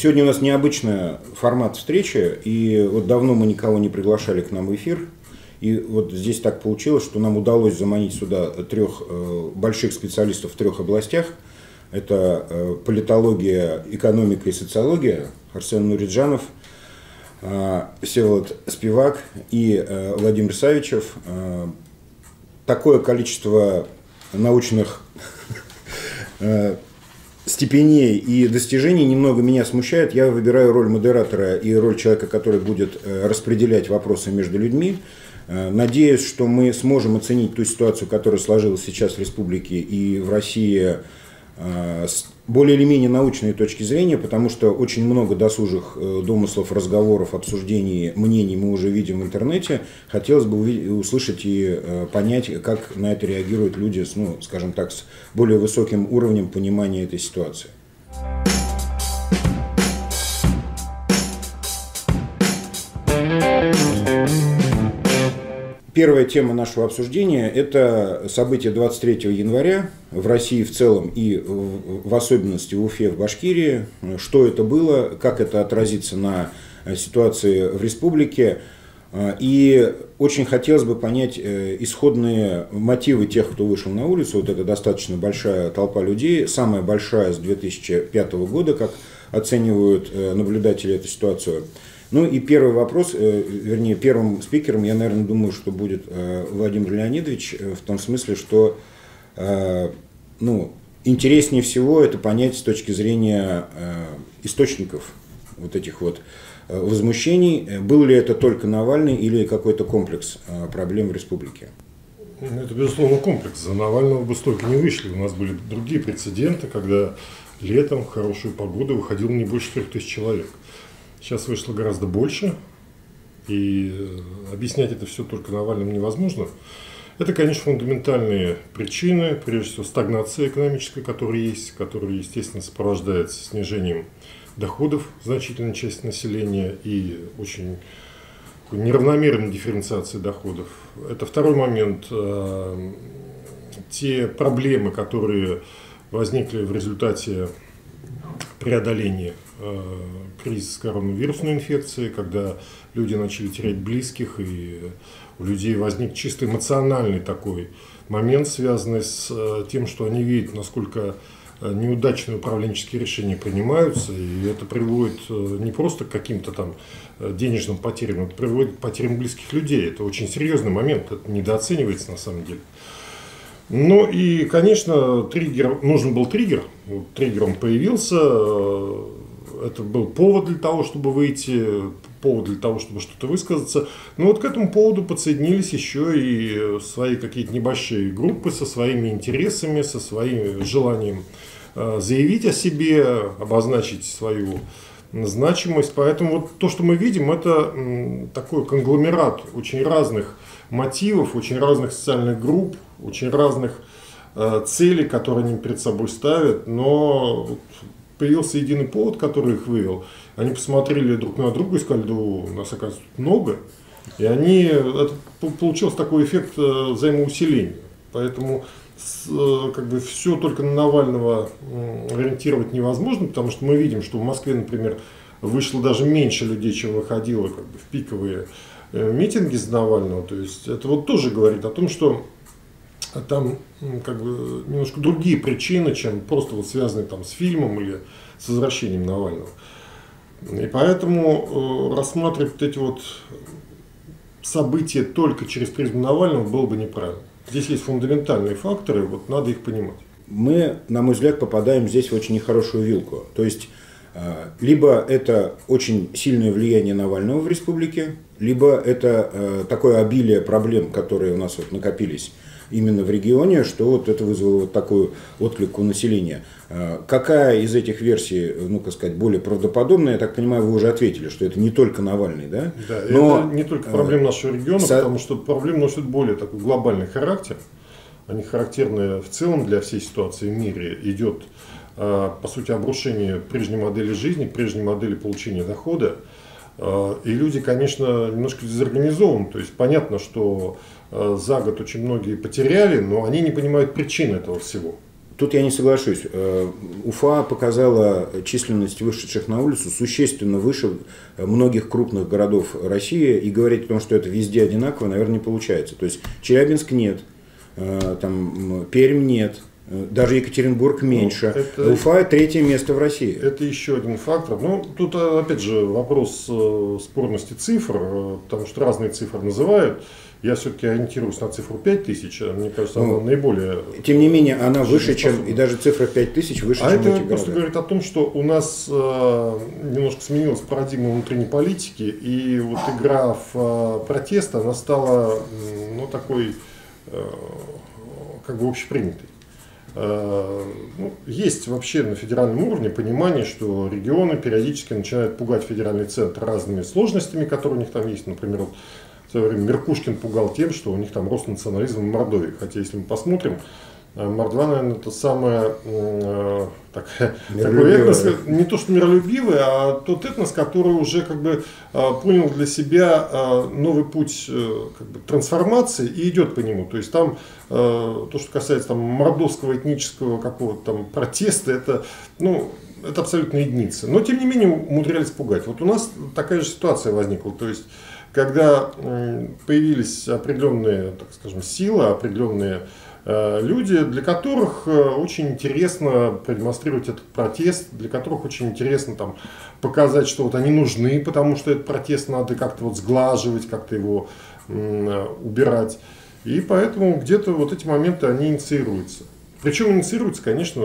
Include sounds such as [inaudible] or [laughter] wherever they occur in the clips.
Сегодня у нас необычный формат встречи, и вот давно мы никого не приглашали к нам в эфир. И вот здесь так получилось, что нам удалось заманить сюда трех э, больших специалистов в трех областях. Это э, политология, экономика и социология. Арсен Нуриджанов, э, Всеволод Спивак и Владимир Савичев. Такое количество научных [laughs] степеней и достижений немного меня смущает. Я выбираю роль модератора и роль человека, который будет распределять вопросы между людьми. Э, надеюсь, что мы сможем оценить ту ситуацию, которая сложилась сейчас в республике и в России э, с более или менее научной точки зрения, потому что очень много досужих домыслов, разговоров, обсуждений, мнений мы уже видим в интернете. Хотелось бы услышать и понять, как на это реагируют люди, с, ну, скажем так, с более высоким уровнем понимания этой ситуации. Первая тема нашего обсуждения – это события 23 января в России в целом и в особенности в Уфе, в Башкирии. Что это было, как это отразится на ситуации в республике. И очень хотелось бы понять э, исходные мотивы тех, кто вышел на улицу. Вот это достаточно большая толпа людей, самая большая с 2005 года, как оценивают э, наблюдатели эту ситуацию. Ну и первый вопрос, э, вернее, первым спикером, я, наверное, думаю, что будет э, Владимир Леонидович, э, в том смысле, что ну, интереснее всего это понять с точки зрения источников вот этих вот возмущений. Был ли это только Навальный или какой-то комплекс проблем в республике? Ну, это, безусловно, комплекс. За Навального бы столько не вышли. У нас были другие прецеденты, когда летом в хорошую погоду выходило не больше трех тысяч человек. Сейчас вышло гораздо больше, и объяснять это все только Навальным невозможно. Это, конечно, фундаментальные причины, прежде всего стагнация экономическая, которая есть, которая, естественно, сопровождается снижением доходов значительной части населения и очень неравномерной дифференциацией доходов. Это второй момент. Э, те проблемы, которые возникли в результате преодоления кризис коронавирусной инфекции, когда люди начали терять близких, и у людей возник чисто эмоциональный такой момент, связанный с э, тем, что они видят, насколько э, неудачные управленческие решения принимаются, и это приводит э, не просто к каким-то там денежным потерям, это приводит к потерям близких людей. Это очень серьезный момент, это недооценивается на самом деле. Ну и, конечно, триггер, нужен был триггер. Триггер он появился, это был повод для того, чтобы выйти, повод для того, чтобы что-то высказаться. Но вот к этому поводу подсоединились еще и свои какие-то небольшие группы со своими интересами, со своим желанием э, заявить о себе, обозначить свою значимость. Поэтому вот то, что мы видим, это такой конгломерат очень разных мотивов, очень разных социальных групп, очень разных э, целей, которые они перед собой ставят, но появился единый повод, который их вывел. Они посмотрели друг на друга и сказали, да у нас оказывается много. И они, это получился такой эффект э, взаимоусиления. Поэтому э, как бы все только на Навального ориентировать невозможно, потому что мы видим, что в Москве, например, вышло даже меньше людей, чем выходило как бы, в пиковые э, митинги за Навального. То есть это вот тоже говорит о том, что там как бы немножко другие причины, чем просто вот связанные там с фильмом или с возвращением Навального. И поэтому э, рассматривать вот эти вот события только через призму Навального было бы неправильно. Здесь есть фундаментальные факторы, вот надо их понимать. Мы, на мой взгляд, попадаем здесь в очень нехорошую вилку. То есть, э, либо это очень сильное влияние Навального в республике, либо это э, такое обилие проблем, которые у нас вот накопились именно в регионе, что вот это вызвало вот такой отклик у населения. А, какая из этих версий, ну-ка сказать, более правдоподобная, я так понимаю, вы уже ответили, что это не только Навальный, да? Да, Но, это не только проблема нашего региона, со... потому что проблема носит более такой глобальный характер. они характерны в целом для всей ситуации в мире, идет, э, по сути, обрушение прежней модели жизни, прежней модели получения дохода. И люди, конечно, немножко дезорганизованы. То есть понятно, что за год очень многие потеряли, но они не понимают причин этого всего. Тут я не соглашусь. Уфа показала численность вышедших на улицу существенно выше многих крупных городов России, и говорить о том, что это везде одинаково, наверное, не получается. То есть Челябинск нет, Э, там Пермь нет, э, даже Екатеринбург ну, меньше. Ну, это, Уфа третье место в России. Это еще один фактор. Ну, тут опять же вопрос э, спорности цифр, потому что разные цифры называют. Я все-таки ориентируюсь на цифру 5000, мне кажется, ну, она наиболее... Тем не менее, она выше, чем, и даже цифра 5000 выше, а чем это эти просто говорит о том, что у нас э, немножко сменилась парадигма внутренней политики, и вот игра в э, протест, она стала, ну, такой Э, как бы общепринятой. Э, ну, есть вообще на федеральном уровне понимание, что регионы периодически начинают пугать федеральный центр разными сложностями, которые у них там есть. Например, вот в свое время Меркушкин пугал тем, что у них там рост национализма в Мордовии. Хотя, если мы посмотрим, а Мордва, наверное, это самое э, так, [laughs] такой этнос, не то что миролюбивый, а тот этнос, который уже как бы э, понял для себя э, новый путь э, как бы, трансформации и идет по нему. То есть там э, то, что касается там, мордовского этнического какого-то там протеста, это, ну, это абсолютно единицы. Но тем не менее умудрялись пугать. Вот у нас такая же ситуация возникла. То есть когда появились определенные, так скажем, силы, определенные Э, люди, для которых э, очень интересно продемонстрировать этот протест, для которых очень интересно там, показать, что вот они нужны, потому что этот протест надо как-то вот сглаживать, как-то его убирать. И поэтому где-то вот эти моменты, они инициируются. Причем инициируются, конечно,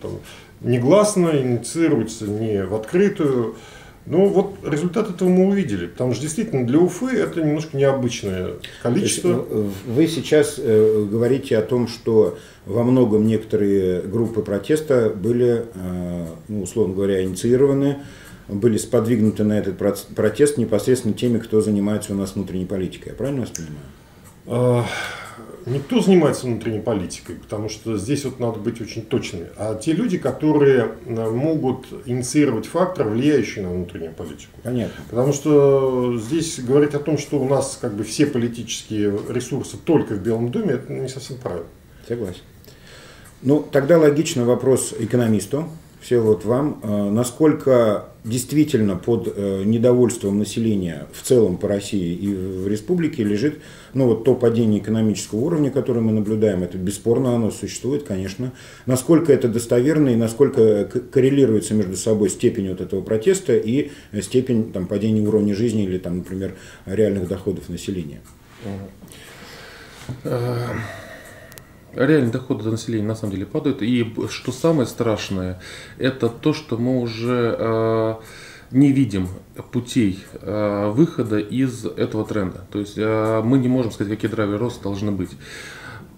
там, негласно, инициируются не в открытую, ну вот результат этого мы увидели, потому что действительно для Уфы это немножко необычное количество. Есть, ну, вы сейчас э, говорите о том, что во многом некоторые группы протеста были, э, ну, условно говоря, инициированы, были сподвигнуты на этот протест непосредственно теми, кто занимается у нас внутренней политикой. Я правильно вас понимаю? Никто занимается внутренней политикой, потому что здесь вот надо быть очень точными. А те люди, которые э, могут инициировать фактор, влияющий на внутреннюю политику. Понятно. Потому что здесь говорить о том, что у нас как бы все политические ресурсы только в Белом доме, это не совсем правильно. Согласен. Ну, тогда логично вопрос экономисту. Все вот вам. Э, насколько действительно под э, недовольством населения в целом по России и в республике лежит ну, вот то падение экономического уровня, которое мы наблюдаем, это бесспорно оно существует, конечно. Насколько это достоверно и насколько коррелируется между собой степень вот этого протеста и степень там, падения уровня жизни или, там, например, реальных доходов населения? Э, реальные доходы населения на самом деле падают. И что самое страшное, это то, что мы уже э, не видим путей э, выхода из этого тренда. То есть э, мы не можем сказать, какие драйверы роста должны быть.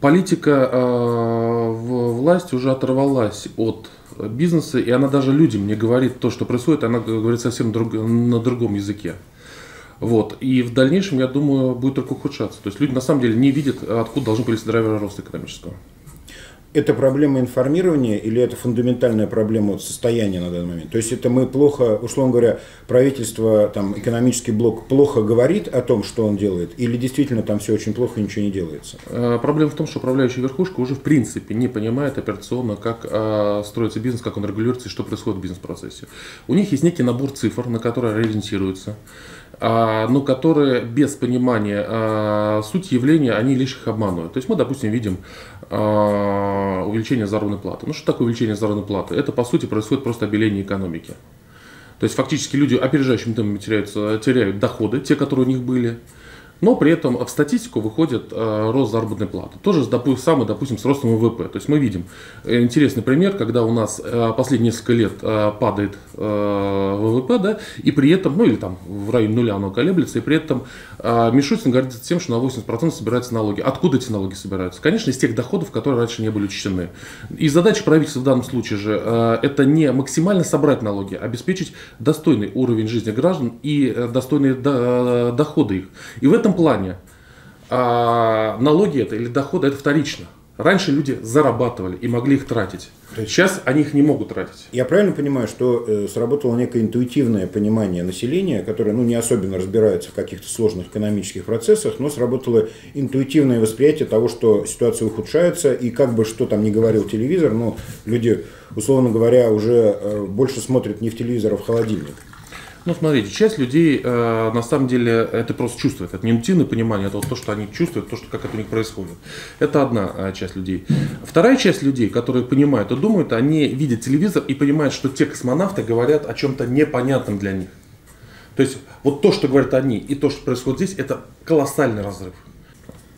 Политика э, власти уже оторвалась от бизнеса, и она даже людям не говорит то, что происходит, она говорит совсем друг, на другом языке. Вот. И в дальнейшем, я думаю, будет только ухудшаться. То есть люди на самом деле не видят, откуда должны появиться драйверы роста экономического. Это проблема информирования или это фундаментальная проблема состояния на данный момент? То есть это мы плохо, условно говоря, правительство, там, экономический блок плохо говорит о том, что он делает, или действительно там все очень плохо и ничего не делается? Э, проблема в том, что управляющая верхушка уже в принципе не понимает операционно, как э, строится бизнес, как он регулируется и что происходит в бизнес-процессе. У них есть некий набор цифр, на которые ориентируются. А, но которые без понимания а, сути явления, они лишь их обманывают. То есть мы, допустим, видим а, увеличение заработной платы. Ну что такое увеличение заработной платы? Это, по сути, происходит просто обеление экономики. То есть фактически люди опережающим темпом теряют, теряют доходы, те, которые у них были, но при этом в статистику выходит э, рост заработной платы. Тоже допу- самый, допустим, с ростом ВВП. То есть мы видим э, интересный пример, когда у нас э, последние несколько лет э, падает ВВП, да, и при этом, ну или там в районе нуля оно колеблется, и при этом э, Мишустин гордится тем, что на 80% собираются налоги. Откуда эти налоги собираются? Конечно, из тех доходов, которые раньше не были учтены. И задача правительства в данном случае же это не максимально собрать налоги, а обеспечить достойный уровень жизни граждан и достойные до, доходы их. И в этом этом плане а, налоги это или доходы это вторично. Раньше люди зарабатывали и могли их тратить. Сейчас они их не могут тратить. Я правильно понимаю, что э, сработало некое интуитивное понимание населения, которое ну, не особенно разбирается в каких-то сложных экономических процессах, но сработало интуитивное восприятие того, что ситуация ухудшается, и как бы что там ни говорил телевизор, но люди, условно говоря, уже э, больше смотрят не в телевизор, а в холодильник. Ну, смотрите, часть людей э, на самом деле это просто чувствует. Это не интуитивное понимание, это вот то, что они чувствуют, то, что, как это у них происходит. Это одна э, часть людей. Вторая часть людей, которые понимают и думают, они видят телевизор и понимают, что те космонавты говорят о чем-то непонятном для них. То есть вот то, что говорят они, и то, что происходит здесь, это колоссальный разрыв.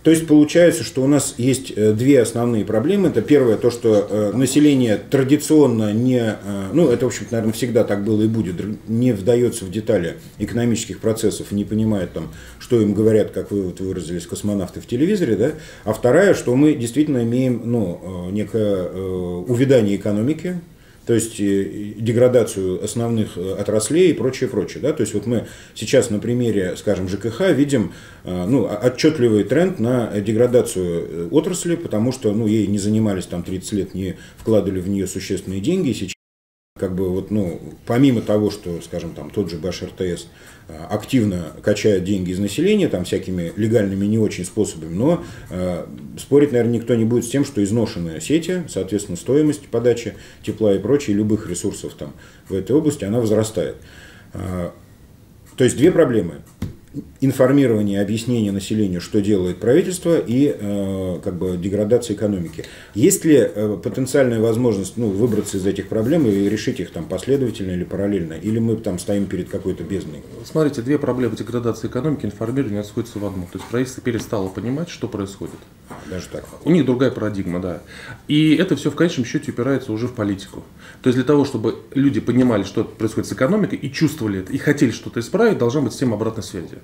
То есть получается, что у нас есть э, две основные проблемы. Это первое, то, что э, население традиционно не, э, ну это, в общем-то, наверное, всегда так было и будет, не вдается в детали экономических процессов, не понимает там, что им говорят, как вы вот выразились, космонавты в телевизоре, да. А вторая, что мы действительно имеем, ну, некое увядание экономики, то есть э, деградацию основных э, отраслей и прочее, прочее. Да? То есть вот мы сейчас на примере, скажем, ЖКХ видим э, ну, отчетливый тренд на деградацию отрасли, потому что ну, ей не занимались там 30 лет, не вкладывали в нее существенные деньги. Сейчас как бы вот, ну, помимо того, что, скажем, там тот же Баш РТС э, активно качает деньги из населения, там всякими легальными не очень способами, но э, спорить, наверное, никто не будет с тем, что изношенные сети, соответственно, стоимость подачи тепла и прочее, любых ресурсов там в этой области, она возрастает. Э, то есть две проблемы информирование, объяснение населению, что делает правительство, и э, как бы деградация экономики. Есть ли э, потенциальная возможность ну, выбраться из этих проблем и решить их там последовательно или параллельно, или мы там стоим перед какой-то бездной? Смотрите, две проблемы деградации экономики, информирование сходятся в одну. То есть правительство перестало понимать, что происходит. А, даже так. У них другая парадигма, да. И это все в конечном счете упирается уже в политику. То есть для того, чтобы люди понимали, что происходит с экономикой и чувствовали это, и хотели что-то исправить, должна быть система обратной связи.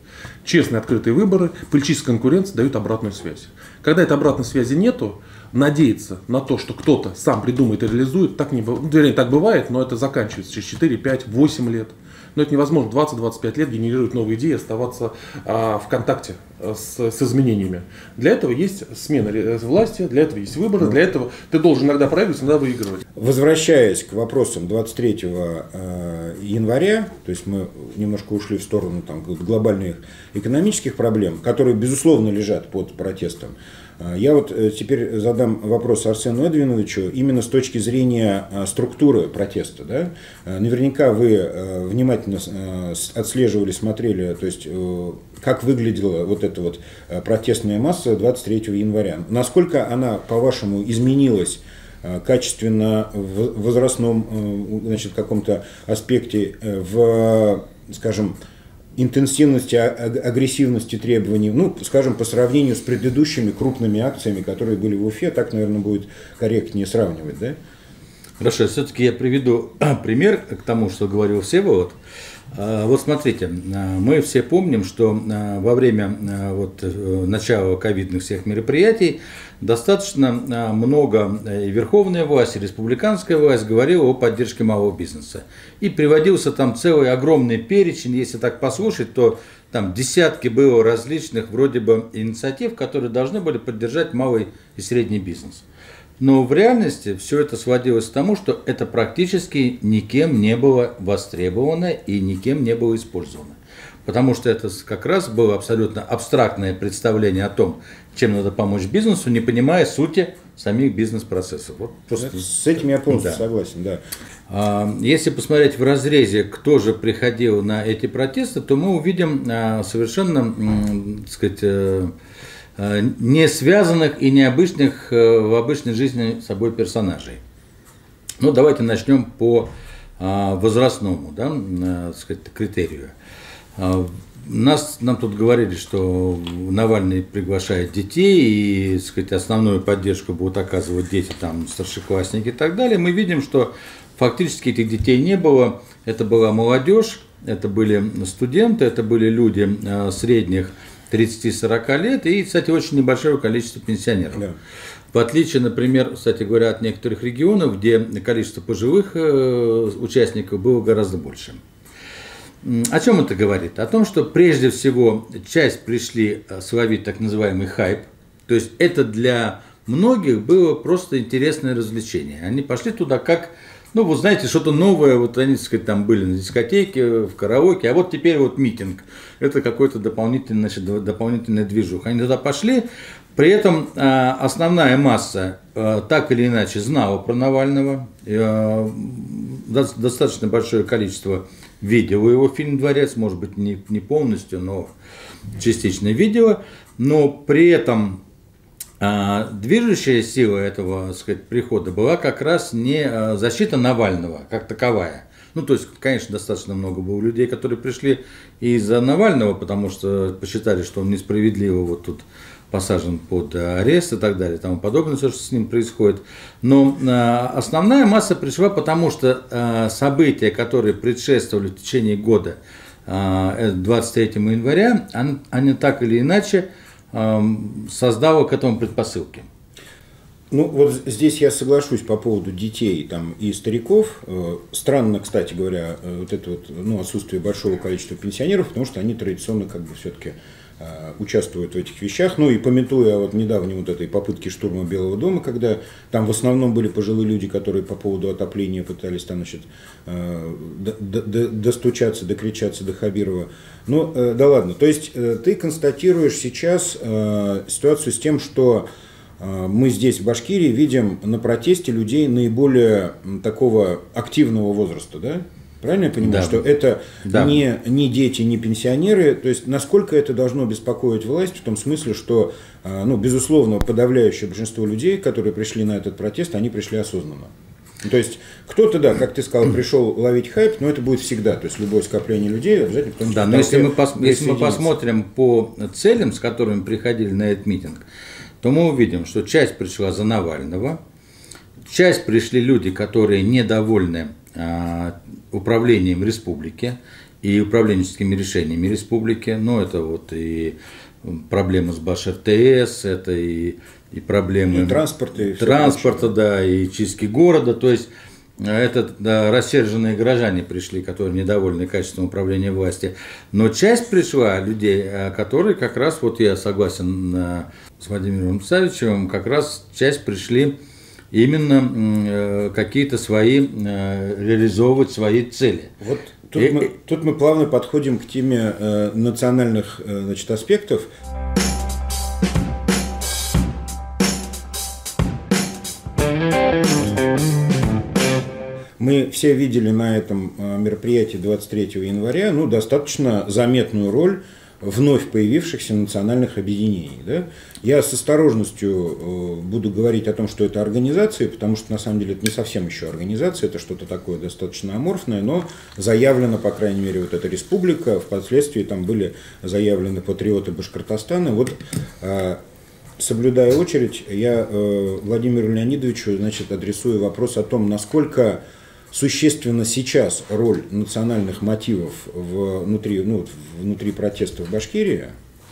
Честные открытые выборы, политическая конкуренция дают обратную связь. Когда этой обратной связи нету, надеяться на то, что кто-то сам придумает и реализует, так, не, ну, вернее, так бывает, но это заканчивается через 4, 5, 8 лет. Но это невозможно 20-25 лет генерировать новые идеи, оставаться а, в контакте с, с изменениями. Для этого есть смена власти, для этого есть выборы, для этого ты должен иногда проигрывать, иногда выигрывать. Возвращаясь к вопросам 23 э, января, то есть мы немножко ушли в сторону там, глобальных экономических проблем, которые, безусловно, лежат под протестом. А, я вот э, теперь задам вопрос Арсену Эдвиновичу именно с точки зрения структуры протеста. Да? Наверняка вы э, внимательно отслеживали, смотрели, то есть э, как выглядела вот эта вот протестная масса 23 января. Насколько она, по-вашему, изменилась качественно в возрастном значит, каком-то аспекте, в, скажем, интенсивности, а, агрессивности требований, ну, скажем, по сравнению с предыдущими крупными акциями, которые были в Уфе, так, наверное, будет корректнее сравнивать, да? Хорошо, все-таки я приведу [clears throat] пример к тому, что говорил Всеволод. А, вот смотрите, а, мы все помним, что во время вот, э, начала ковидных всех мероприятий достаточно много и верховная власть, и республиканская власть говорила о поддержке малого бизнеса. И приводился там целый огромный перечень, если так послушать, то там десятки было различных вроде бы инициатив, которые должны были поддержать малый и средний бизнес. Но в реальности все это сводилось к тому, что это практически никем не было востребовано и никем не было использовано. Потому что это как раз было абсолютно абстрактное представление о том, чем надо помочь бизнесу, не понимая сути самих бизнес-процессов. Вот просто... С этим я полностью да. согласен, да. А, если посмотреть в разрезе, кто же приходил на эти протесты, то мы увидим а, совершенно, так сказать, э, не связанных и необычных э, в обычной жизни собой персонажей. Ну, давайте начнем по а, возрастному да, сказать, критерию. Нас, нам тут говорили, что Навальный приглашает детей, и сказать, основную поддержку будут оказывать дети, там, старшеклассники и так далее. Мы видим, что фактически этих детей не было. Это была молодежь, это были студенты, это были люди э, средних 30-40 лет и, кстати, очень небольшое количество пенсионеров. Да. В отличие, например, кстати говоря, от некоторых регионов, где количество пожилых э, участников было гораздо больше. О чем это говорит? О том, что прежде всего часть пришли э, словить так называемый хайп, то есть это для многих было просто интересное развлечение. Они пошли туда как ну, вот знаете, что-то новое, вот они, так сказать, там были на дискотеке, в караоке, а вот теперь вот митинг. Это какой-то дополнительный, значит, дополнительный движух. Они туда пошли, при этом э, основная масса э, так или иначе знала про Навального. Э, достаточно большое количество видела его фильм «Дворец», может быть, не, полностью, но частично видела. Но при этом а, движущая сила этого так сказать, прихода была как раз не а, защита Навального как таковая. Ну, то есть, конечно, достаточно много было людей, которые пришли из-за Навального, потому что посчитали, что он несправедливо вот тут посажен под арест и так далее, тому подобное, все, что с ним происходит. Но э, основная масса пришла, потому что э, события, которые предшествовали в течение года э, 23 января, они, они так или иначе создало к этому предпосылки. Ну, вот здесь я соглашусь по поводу детей там, и стариков. Э, странно, кстати говоря, э, вот это вот, ну, отсутствие большого количества пенсионеров, потому что они традиционно как бы все-таки участвуют в этих вещах. Ну и пометуя вот недавней вот этой попытки штурма Белого дома, когда там в основном были пожилые люди, которые по поводу отопления пытались там, значит, э, достучаться, докричаться до Хабирова. Ну, э, да ладно. То есть ты констатируешь сейчас ситуацию с тем, что мы здесь, в Башкирии, видим на протесте людей наиболее такого активного возраста, да? Правильно я понимаю, да. что это да. не, не дети, не пенсионеры? То есть насколько это должно беспокоить власть в том смысле, что, а, ну, безусловно, подавляющее большинство людей, которые пришли на этот протест, они пришли осознанно. То есть кто-то, да, как ты сказал, [clears throat] пришел ловить хайп, но это будет всегда. То есть любое скопление людей обязательно кто-нибудь Да, но если мы, пос, если мы посмотрим по целям, с которыми приходили на этот митинг, то мы увидим, что часть пришла за Навального, часть пришли люди, которые недовольны а, управлением республики и управленческими решениями республики. Ну, это вот и проблемы с Баш РТС, это и, и проблемы и транспорта, и транспорта, да, и чистки города. То есть это да, рассерженные горожане пришли, которые недовольны качеством управления власти. Но часть пришла людей, а, которые как раз, вот я согласен с Владимиром Савичевым, как раз часть пришли именно э, какие-то свои, э, реализовывать свои цели. Вот тут, и, мы, тут мы плавно подходим к теме э, национальных значит, аспектов. Мы все видели на этом мероприятии 23 января ну, достаточно заметную роль вновь появившихся национальных объединений. Да? Я с осторожностью э, буду говорить о том, что это организации, потому что на самом деле это не совсем еще организация, это что-то такое достаточно аморфное, но заявлена, по крайней мере, вот эта республика, впоследствии там были заявлены патриоты Башкортостана. Вот э, соблюдая очередь, я э, Владимиру Леонидовичу значит, адресую вопрос о том, насколько существенно сейчас роль национальных мотивов внутри, ну, внутри протеста в Башкирии,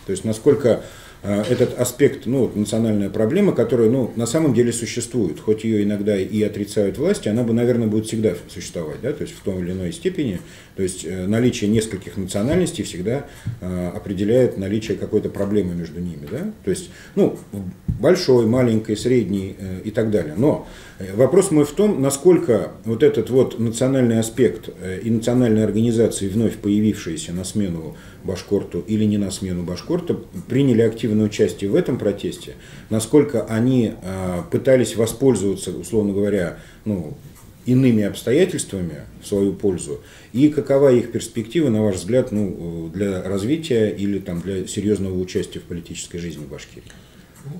то есть насколько этот аспект, ну, национальная проблема, которая, ну, на самом деле существует, хоть ее иногда и отрицают власти, она бы, наверное, будет всегда существовать, да, то есть в том или иной степени, то есть э, наличие нескольких национальностей всегда э, определяет наличие какой-то проблемы между ними, да, то есть, ну, большой, маленькой, средней и так далее, но Вопрос мой в том, насколько вот этот вот национальный аспект э, и национальные организации, вновь появившиеся на смену Башкорту или не на смену Башкорта, приняли активное участие в этом протесте, насколько они э, пытались воспользоваться, условно говоря, ну, иными обстоятельствами в свою пользу, и какова их перспектива, на ваш взгляд, ну, для развития или там, для серьезного участия в политической жизни Башкирии?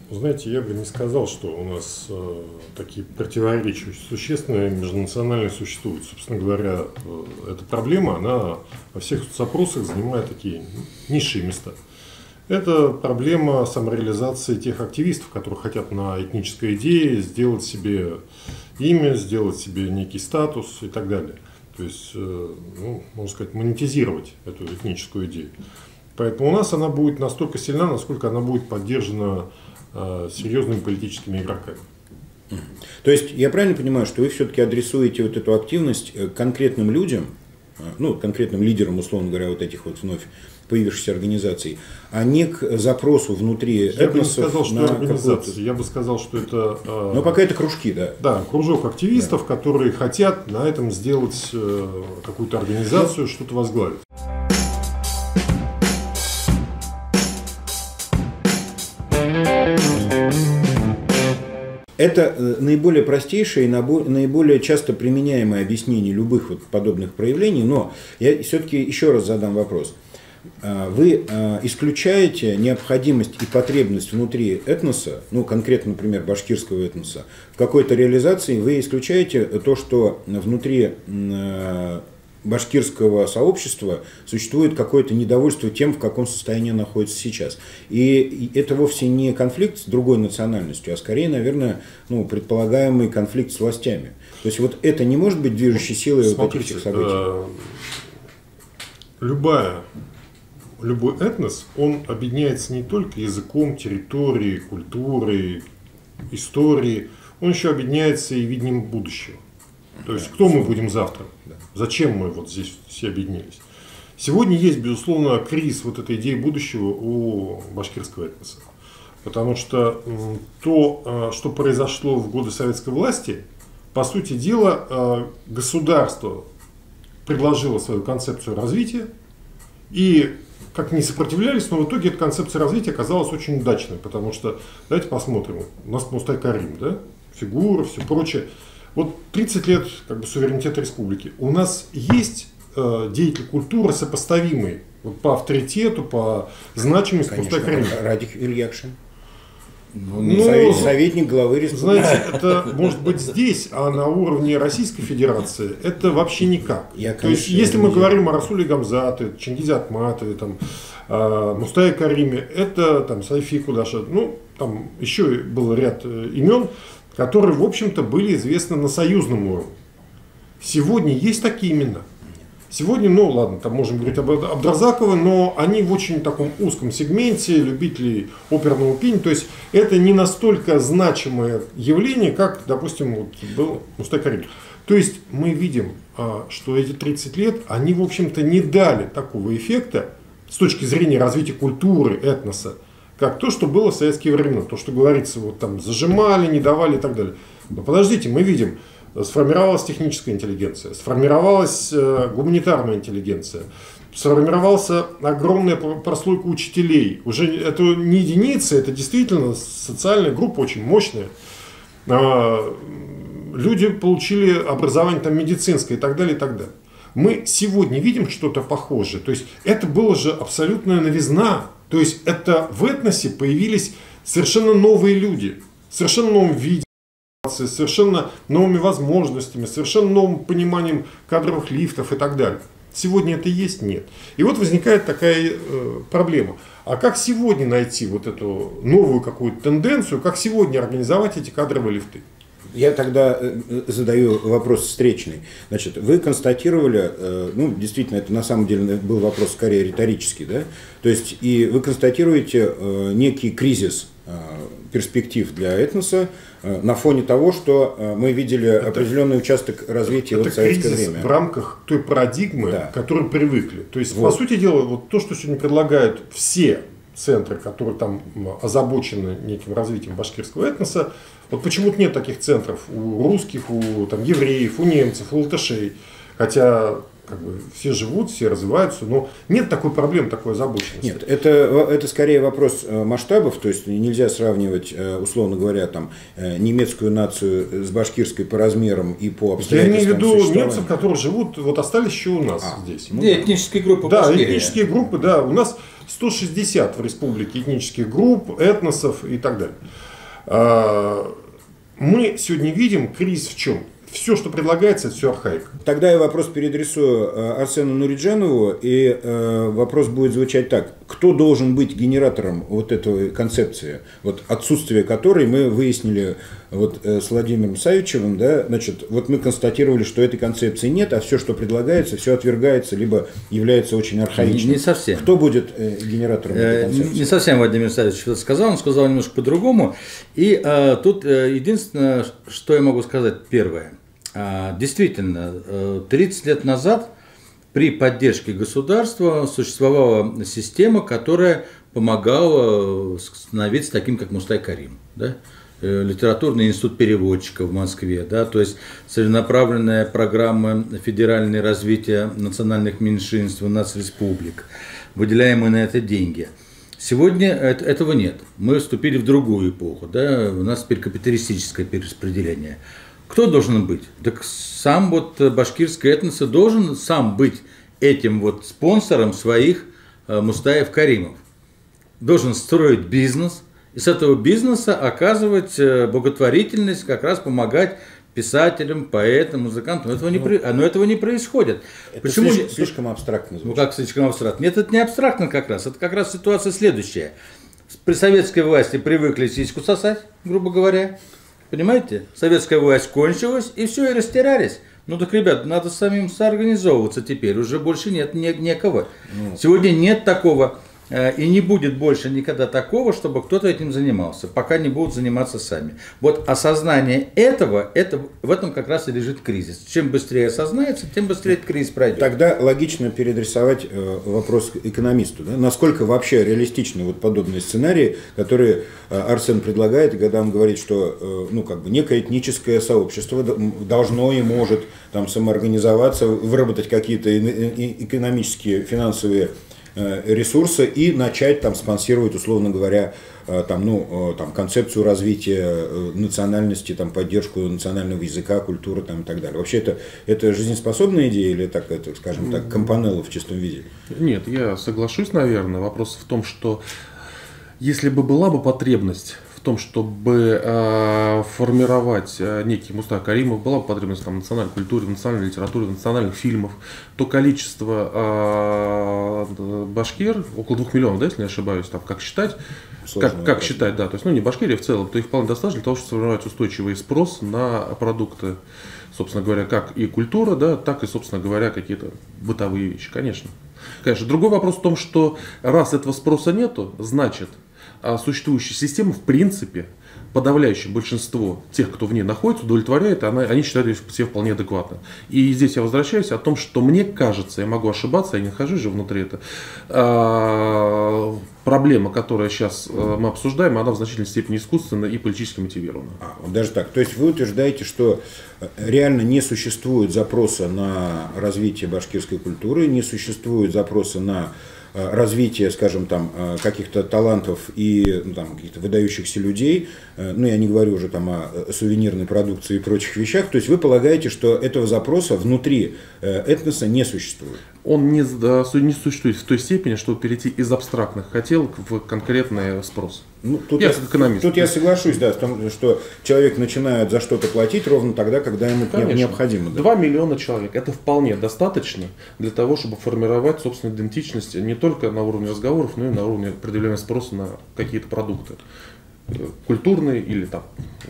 Знаете, я бы не сказал, что у нас э, такие противоречия существенные межнациональные существуют. Собственно говоря, э, эта проблема, она во всех запросах занимает такие низшие места. Это проблема самореализации тех активистов, которые хотят на этнической идее сделать себе имя, сделать себе некий статус и так далее. То есть, э, ну, можно сказать, монетизировать эту этническую идею. Поэтому у нас она будет настолько сильна, насколько она будет поддержана серьезными политическими игроками. То есть я правильно понимаю, что вы все-таки адресуете вот эту активность э, конкретным людям, э, ну, конкретным лидером, условно говоря, вот этих вот вновь появившихся организаций, а не к запросу внутри Я бы не сказал, что на организация. какую-то- Я бы сказал, что это... э, Но пока это кружки, да. Да, кружок активистов, которые хотят на этом сделать э, какую-то организацию, что-то возглавить. Это э, наиболее простейшее и наиболее часто применяемое объяснение любых вот подобных проявлений, но я все-таки еще раз задам вопрос. А, Вы а, исключаете необходимость и потребность внутри этноса, ну конкретно, например, башкирского этноса, в какой-то реализации, вы исключаете то, что внутри э, башкирского сообщества существует какое-то недовольство тем, в каком состоянии находится сейчас. И это вовсе не конфликт с другой национальностью, а скорее, наверное, ну, предполагаемый конфликт с властями. То есть вот это не может быть движущей силой вот этих Смотрите, всех событий. э, любая, любой этнос, он объединяется не только языком, территорией, культурой, историей, он еще объединяется и видением будущего. То есть, кто мы будем завтра? Зачем мы вот здесь все объединились? Сегодня есть, безусловно, кризис вот этой идеи будущего у башкирского этноса. Потому что то, э, что произошло в годы советской власти, по сути дела, э, государство предложило свою концепцию развития, и как не сопротивлялись, но в итоге эта концепция развития оказалась очень удачной, потому что, давайте посмотрим, у нас Мустай Карим, да, фигура, все прочее. Вот 30 лет как бы, суверенитета республики. У нас есть э, деятель культуры сопоставимый вот, по авторитету, по значимости Конечно. Радик Ильякшин. Ну, Совет- советник главы республики. Знаете, это может быть здесь, а на уровне Российской Федерации это вообще никак. Я, То есть, конечно, если мы не- говорим о Расуле Гамзате, Чингизе Атматове, там, э, Мустае Кариме, это там Сайфи Кудаша, ну, там еще был ряд э, имен, которые, в общем-то, были известны на союзном уровне. Сегодня есть такие имена. Сегодня, ну ладно, там можем говорить об Абдразакове, но они в очень таком узком сегменте любителей оперного пения. То есть это не настолько значимое явление, как, допустим, вот был Мустай Карим. То есть мы видим, а, что эти 30 лет, они, в общем-то, не дали такого эффекта с точки зрения развития культуры, этноса, как то, что было в советские времена. То, что говорится, вот там зажимали, не давали и так далее. Но подождите, мы видим, сформировалась техническая интеллигенция, сформировалась э, гуманитарная интеллигенция, сформировался огромная про- прослойка учителей. Уже это не единицы, это действительно социальная группа очень мощная. А, Люди получили образование там медицинское и так далее, и так далее. Мы сегодня видим что-то похожее. То есть это было же абсолютная новизна. То есть это в этносе появились совершенно новые люди, совершенно новым виде совершенно новыми возможностями, совершенно новым пониманием кадровых лифтов и так далее. Сегодня это есть? Нет. И вот возникает такая э, проблема. А как сегодня найти вот эту новую какую-то тенденцию, как сегодня организовать эти кадровые лифты? Я тогда э, задаю вопрос встречный. Значит, вы констатировали, э, ну, действительно, это на самом деле был вопрос скорее риторический, да? То есть, и вы констатируете э, некий кризис э, перспектив для этноса э, на фоне того, что э, мы видели определенный участок развития это вот в советское кризис время. в рамках той парадигмы, Да. к которой привыкли. То есть, Вот. по сути дела, вот то, что сегодня предлагают все центры, которые там озабочены неким развитием башкирского этноса, вот почему-то нет таких центров у русских, у там, евреев, у немцев, у латышей. Хотя как бы, все живут, все развиваются, но нет такой проблемы, такой озабоченности. Нет, это, это скорее вопрос э, масштабов, то есть нельзя сравнивать, э, условно говоря, там, э, немецкую нацию с башкирской по размерам и по Я обстоятельствам имею в виду немцев, которые живут, вот остались еще у нас А, здесь. ну Где этнические группы Да, Башкирии. этнические группы, да. У нас 160 в республике этнических групп, этносов и так далее. А, Мы сегодня видим кризис в чем? Все, что предлагается, это все архаика. Тогда я вопрос переадресую э, Арсену Нуриджанову, и э, вопрос будет звучать так. Кто должен быть генератором вот этой концепции, вот отсутствие которой мы выяснили вот, э, с Владимиром Савичевым, да, значит, вот мы констатировали, что этой концепции нет, а все, что предлагается, все отвергается, либо является очень архаичным. Не- не совсем. Кто будет э, генератором этой концепции? Не совсем Владимир Савич это сказал, он сказал немножко по-другому. И э, тут э, единственное, что я могу сказать, первое. А, действительно, э, 30 лет назад при поддержке государства существовала система, которая помогала становиться таким, как Мустай Карим. Да? Э, литературный институт переводчиков в Москве, да, то есть целенаправленная программа федеральное развития национальных меньшинств у нас республик, выделяемые на это деньги. Сегодня этого нет. Мы вступили в другую эпоху. Да? У нас теперь капиталистическое перераспределение. Кто должен быть? Так сам вот башкирский этнос должен сам быть этим вот спонсором своих э, Мустаев Каримов. Должен строить бизнес – и с этого бизнеса оказывать э, благотворительность, как раз помогать писателям, поэтам, музыкантам. Этого не, ну, но этого не происходит. Это Почему? Слишком, слишком абстрактно звучит. Ну как слишком абстрактно? Нет, это не абстрактно как раз. Это как раз ситуация следующая. При советской власти привыкли сиську сосать, грубо говоря. Понимаете? Советская власть кончилась, и все, и растерялись. Ну так, ребят, надо самим соорганизовываться теперь. Уже больше нет не, некого. Ну. Сегодня нет такого и не будет больше никогда такого, чтобы кто-то этим занимался, пока не будут заниматься сами. Вот осознание этого, это, в этом как раз и лежит кризис. Чем быстрее осознается, тем быстрее этот кризис пройдет. Тогда логично переадресовать э, вопрос экономисту. Да? Насколько вообще реалистичны вот подобные сценарии, которые э, Арсен предлагает, когда он говорит, что ну, как бы некое этническое сообщество должно и может там, самоорганизоваться, выработать какие-то экономические, финансовые Э, ресурсы и начать там спонсировать, условно говоря, э, там, ну, э, там, концепцию развития национальности, там, поддержку национального языка, культуры там, и так далее. Вообще это, это жизнеспособная идея или так, это, скажем так, компанелла в чистом виде? Нет, я соглашусь, наверное. Вопрос в том, что если бы была бы потребность том, чтобы э, формировать э, некий Мустафа Каримов, была бы потребность там, в национальной культуре, в национальной литературе, в национальных фильмах, то количество э, башкир, около двух миллионов, да, если не ошибаюсь, там, как считать, как, как считать, да, то есть, ну, не башкирия в целом, то их вполне достаточно для того, чтобы сформировать устойчивый спрос на продукты, собственно говоря, как и культура, да, так и, собственно говоря, какие-то бытовые вещи, конечно. Конечно. Другой вопрос в том, что раз этого спроса нету, значит, а существующая система в принципе подавляющее большинство тех, кто в ней находится, удовлетворяет, она, они считают себя вполне адекватно. И здесь я возвращаюсь о том, что мне кажется, я могу ошибаться, я не нахожусь же внутри это, а, проблема, которая сейчас а, мы обсуждаем, она в значительной степени искусственная и политически мотивирована. А, даже так. То есть вы утверждаете, что э, реально не существует запроса на развитие башкирской культуры, не существует запроса на Э, развития, скажем, там, э, каких-то талантов и ну, там, каких-то выдающихся людей, э, ну, я не говорю уже там о сувенирной продукции и прочих вещах, то есть вы полагаете, что этого запроса внутри этноса не существует? Он не, не существует в той степени, чтобы перейти из абстрактных хотелок в конкретный спрос. Ну, тут я, я, экономист. Тут я соглашусь, да, что человек начинает за что-то платить ровно тогда, когда ему Конечно. необходимо. Да. 2 миллиона человек. Это вполне достаточно для того, чтобы формировать собственную идентичность не только на уровне разговоров, но и на уровне определенного спроса на какие-то продукты. Э, культурные или там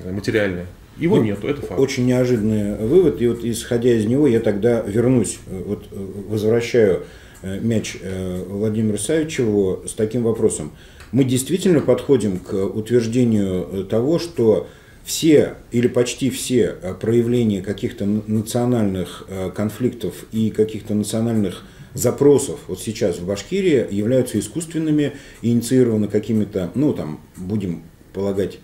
материальные. Его ну, нету, это факт. Очень неожиданный вывод, и вот исходя из него я тогда вернусь, э, вот э, возвращаю мяч Владимиру Савичеву с таким вопросом мы действительно подходим к утверждению э, того, что все или почти все э, проявления каких-то национальных э, конфликтов и каких-то национальных запросов вот сейчас в Башкирии являются искусственными, инициированы какими-то, ну там, будем полагать,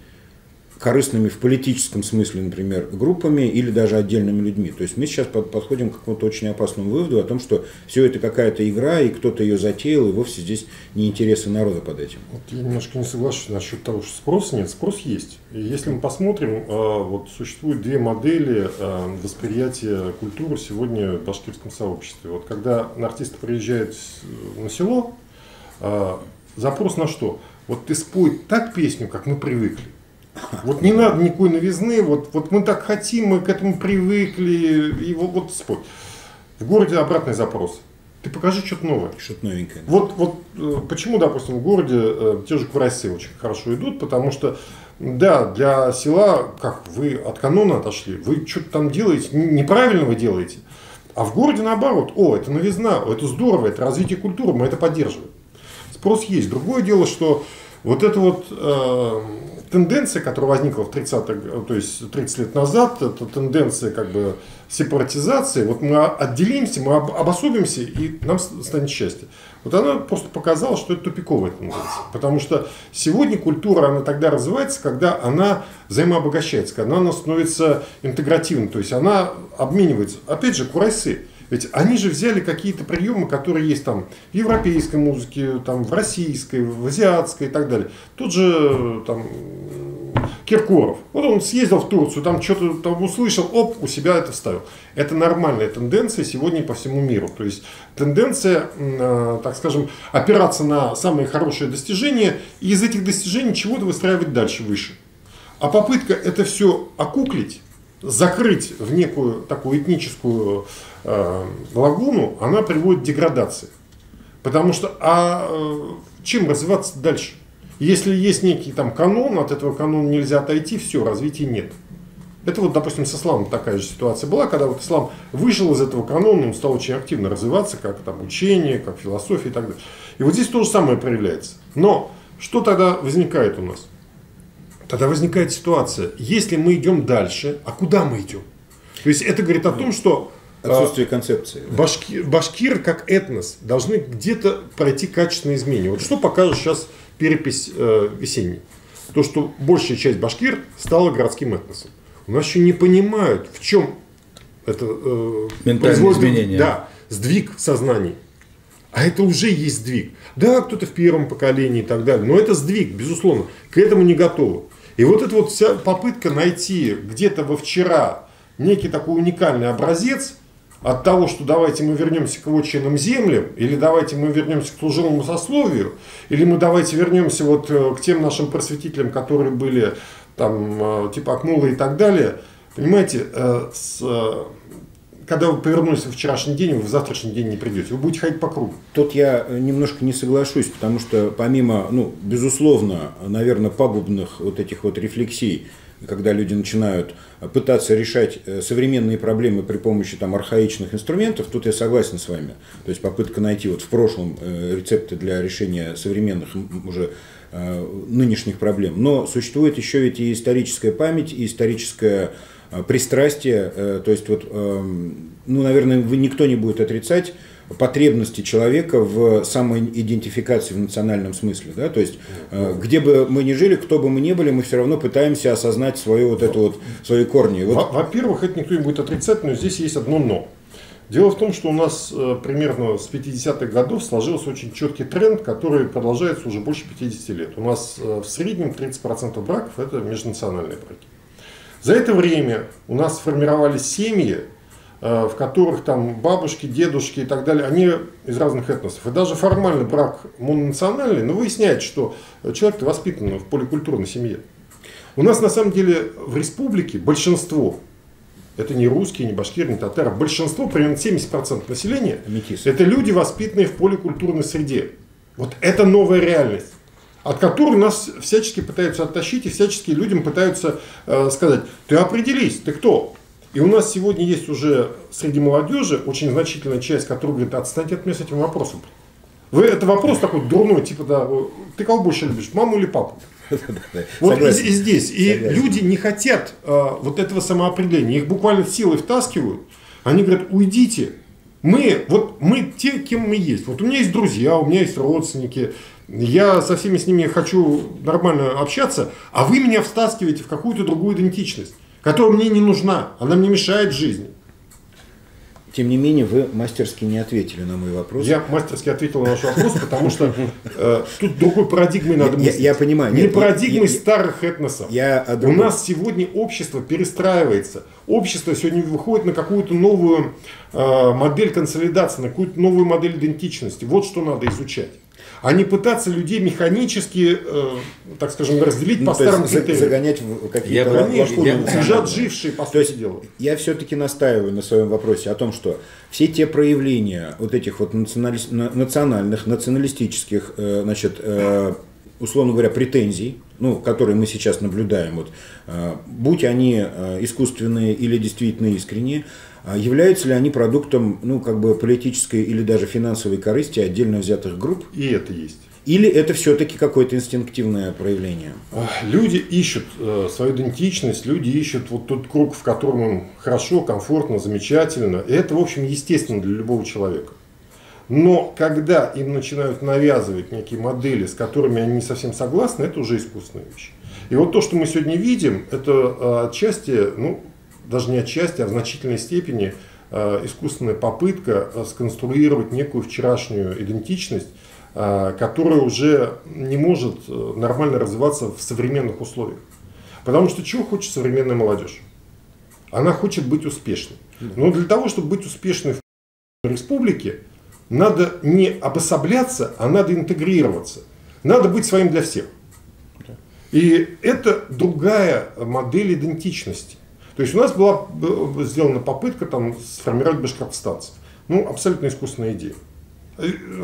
корыстными в политическом смысле, например, группами или даже отдельными людьми. То есть мы сейчас подходим к какому-то очень опасному выводу о том, что все это какая-то игра, и кто-то ее затеял, и вовсе здесь не интересы народа под этим. Вот я немножко не соглашусь насчет того, что спроса нет. Спрос есть. И если мы посмотрим, а, вот существует две модели а, восприятия культуры сегодня в башкирском сообществе. Вот когда артист приезжает на село, а, запрос на что? Вот ты спой так песню, как мы привыкли. Вот не надо никакой новизны, вот, вот мы так хотим, мы к этому привыкли, и вот, вот спой. В городе обратный запрос. Ты покажи что-то новое. Что-то новенькое. Вот, вот э, почему, допустим, в городе э, те же кварасы очень хорошо идут, потому что, да, для села, как вы от канона отошли, вы что-то там делаете, неправильно вы делаете. А в городе наоборот, о, это новизна, о, это здорово, это развитие культуры, мы это поддерживаем. Спрос есть. Другое дело, что вот это вот э, тенденция, которая возникла в 30 то есть 30 лет назад, это тенденция как бы сепаратизации, вот мы отделимся, мы обособимся, и нам станет счастье. Вот она просто показала, что это тупиковая тенденция. Потому что сегодня культура, она тогда развивается, когда она взаимообогащается, когда она становится интегративной, то есть она обменивается. Опять же, курайсы. Ведь они же взяли какие-то приемы, которые есть там в европейской музыке, там, в российской, в азиатской и так далее. Тут же там Киркоров. Вот он съездил в Турцию, там что-то там услышал, оп, у себя это вставил. Это нормальная тенденция сегодня по всему миру. То есть тенденция, э, так скажем, опираться на самые хорошие достижения и из этих достижений чего-то выстраивать дальше, выше. А попытка это все окуклить, закрыть в некую такую этническую э, лагуну, она приводит к деградации. Потому что а э, чем развиваться дальше? Если есть некий там канон, от этого канона нельзя отойти, все, развития нет. Это вот, допустим, с исламом такая же ситуация была, когда вот ислам вышел из этого канона, он стал очень активно развиваться, как там учение, как философия и так далее. И вот здесь то же самое проявляется. Но что тогда возникает у нас? Тогда возникает ситуация, если мы идем дальше, а куда мы идем? То есть это говорит о том, что а, Отсутствие концепции. Башкир, башкир как этнос должны где-то пройти качественные изменения. Вот что покажет сейчас перепись э, весенняя. То, что большая часть башкир стала городским этносом. У нас еще не понимают, в чем это э, Ментальное изменение. Да, сдвиг сознаний. А это уже есть сдвиг. Да, кто-то в первом поколении и так далее. Но это сдвиг, безусловно. К этому не готовы. И вот эта вот вся попытка найти где-то во вчера некий такой уникальный образец – от того, что давайте мы вернемся к вотчинным землям, или давайте мы вернемся к служилому сословию, или мы давайте вернемся вот э, к тем нашим просветителям, которые были там э, типа Акмула и так далее. Понимаете, э, с, когда вы повернулись в вчерашний день, вы в завтрашний день не придете. Вы будете ходить по кругу. Тут я немножко не соглашусь, потому что помимо, ну, безусловно, наверное, пагубных вот этих вот рефлексий, когда люди начинают пытаться решать э, современные проблемы при помощи там, архаичных инструментов, тут я согласен с вами. То есть попытка найти вот в прошлом э, рецепты для решения современных уже э, нынешних проблем. Но существует еще ведь и историческая память, и историческое пристрастие. То есть вот, эм, ну, наверное, никто не будет отрицать потребности человека в самоидентификации в национальном смысле. Да? То есть, э, где бы мы ни жили, кто бы мы ни были, мы все равно пытаемся осознать свою вот эту вот, свои корни. Вот. Во-первых, это никто не будет отрицать, но здесь есть одно «но». Дело в том, что у нас э, примерно с 50-х годов сложился очень четкий тренд, который продолжается уже больше 50 лет. У нас э, в среднем 30% браков это межнациональные браки. За это время у нас сформировались семьи, Э, в которых там бабушки, дедушки и так далее, они из разных этносов. И даже формальный брак мононациональный, но выясняет, что человек воспитан в поликультурной семье. У нас на самом деле в республике большинство, это не русские, не башкиры, не татары, большинство, примерно 70% населения, Метис. это люди, воспитанные в поликультурной среде. Вот это новая реальность от которой нас всячески пытаются оттащить, и всячески людям пытаются э, сказать, ты определись, ты кто? И у нас сегодня есть уже среди молодежи очень значительная часть, которая говорит, отстаньте от меня с этим вопросом. Вы, это вопрос такой дурной, типа, да, ты кого больше любишь, маму или папу? [laughs] Вот и, здесь. И люди не хотят а, вот этого самоопределения. Их буквально силой втаскивают. Они говорят, уйдите. Мы, вот мы те, кем мы есть. Вот у меня есть друзья, у меня есть родственники. Я со всеми с ними хочу нормально общаться, а вы меня втаскиваете в какую-то другую идентичность которая мне не нужна, она мне мешает жизни. Тем не менее, вы мастерски не ответили на мой вопрос. Я мастерски ответил на ваш вопрос, потому что э, тут другой парадигмой надо мыслить. Я, я понимаю. Не нет, парадигмой я, старых этносов. Я У нас сегодня общество перестраивается. Общество сегодня выходит на какую-то новую э, модель консолидации, на какую-то новую модель идентичности. Вот что надо изучать а не пытаться людей механически, э, так скажем, разделить ну, по старым критериям. Загонять в какие-то уже отжившие, по сути дела. Я все-таки настаиваю на своем вопросе о том, что все те проявления вот этих вот национали... национальных, националистических, э, значит, э, условно говоря, претензий, ну, которые мы сейчас наблюдаем, вот, э, будь они э, искусственные или действительно искренние, являются ли они продуктом ну, как бы политической или даже финансовой корысти отдельно взятых групп? И это есть. Или это все-таки какое-то инстинктивное проявление? Люди ищут э, свою идентичность, люди ищут вот тот круг, в котором им хорошо, комфортно, замечательно. И это, в общем, естественно для любого человека. Но когда им начинают навязывать некие модели, с которыми они не совсем согласны, это уже искусственная вещь. И вот то, что мы сегодня видим, это э, отчасти, ну, даже не отчасти, а в значительной степени э, искусственная попытка э, сконструировать некую вчерашнюю идентичность, э, которая уже не может нормально развиваться в современных условиях. Потому что чего хочет современная молодежь? Она хочет быть успешной. Но для того, чтобы быть успешной в республике, надо не обособляться, а надо интегрироваться. Надо быть своим для всех. И это другая модель идентичности. То есть у нас была сделана попытка там, сформировать башкортостанцев. Ну, абсолютно искусственная идея.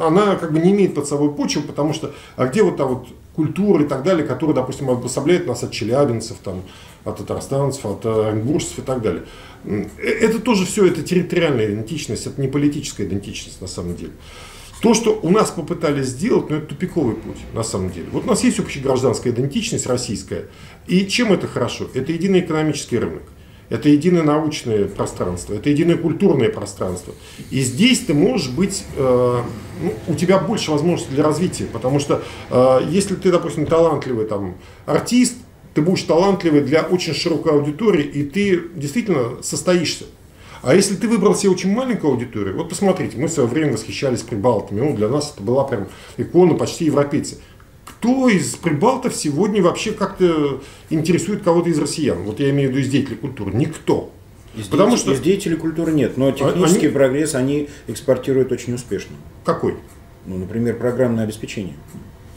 Она как бы не имеет под собой почвы, потому что, а где вот та вот культура и так далее, которая, допустим, обособляет нас от челябинцев, там, от татарстанцев, от оренбуржцев и так далее. Э, это тоже все, это территориальная идентичность, это не политическая идентичность на самом деле. То, что у нас попытались сделать, ну, это тупиковый путь, на самом деле. Вот у нас есть общегражданская идентичность российская. И чем это хорошо? Это единый экономический рынок. Это единое научное пространство, это единое культурное пространство. И здесь ты можешь быть, э, ну, у тебя больше возможностей для развития, потому что э, если ты, допустим, талантливый там, артист, ты будешь талантливый для очень широкой аудитории, и ты действительно состоишься. А если ты выбрал себе очень маленькую аудиторию, вот посмотрите, мы в свое время восхищались прибалтами, ну, для нас это была прям икона почти европейцы. Кто из прибалтов сегодня вообще как-то интересует кого-то из россиян? Вот я имею в виду из деятелей культуры. Никто. Из Потому деятелей, что... Из деятелей культуры нет, но технический они... прогресс они экспортируют очень успешно. Какой? Ну, например, программное обеспечение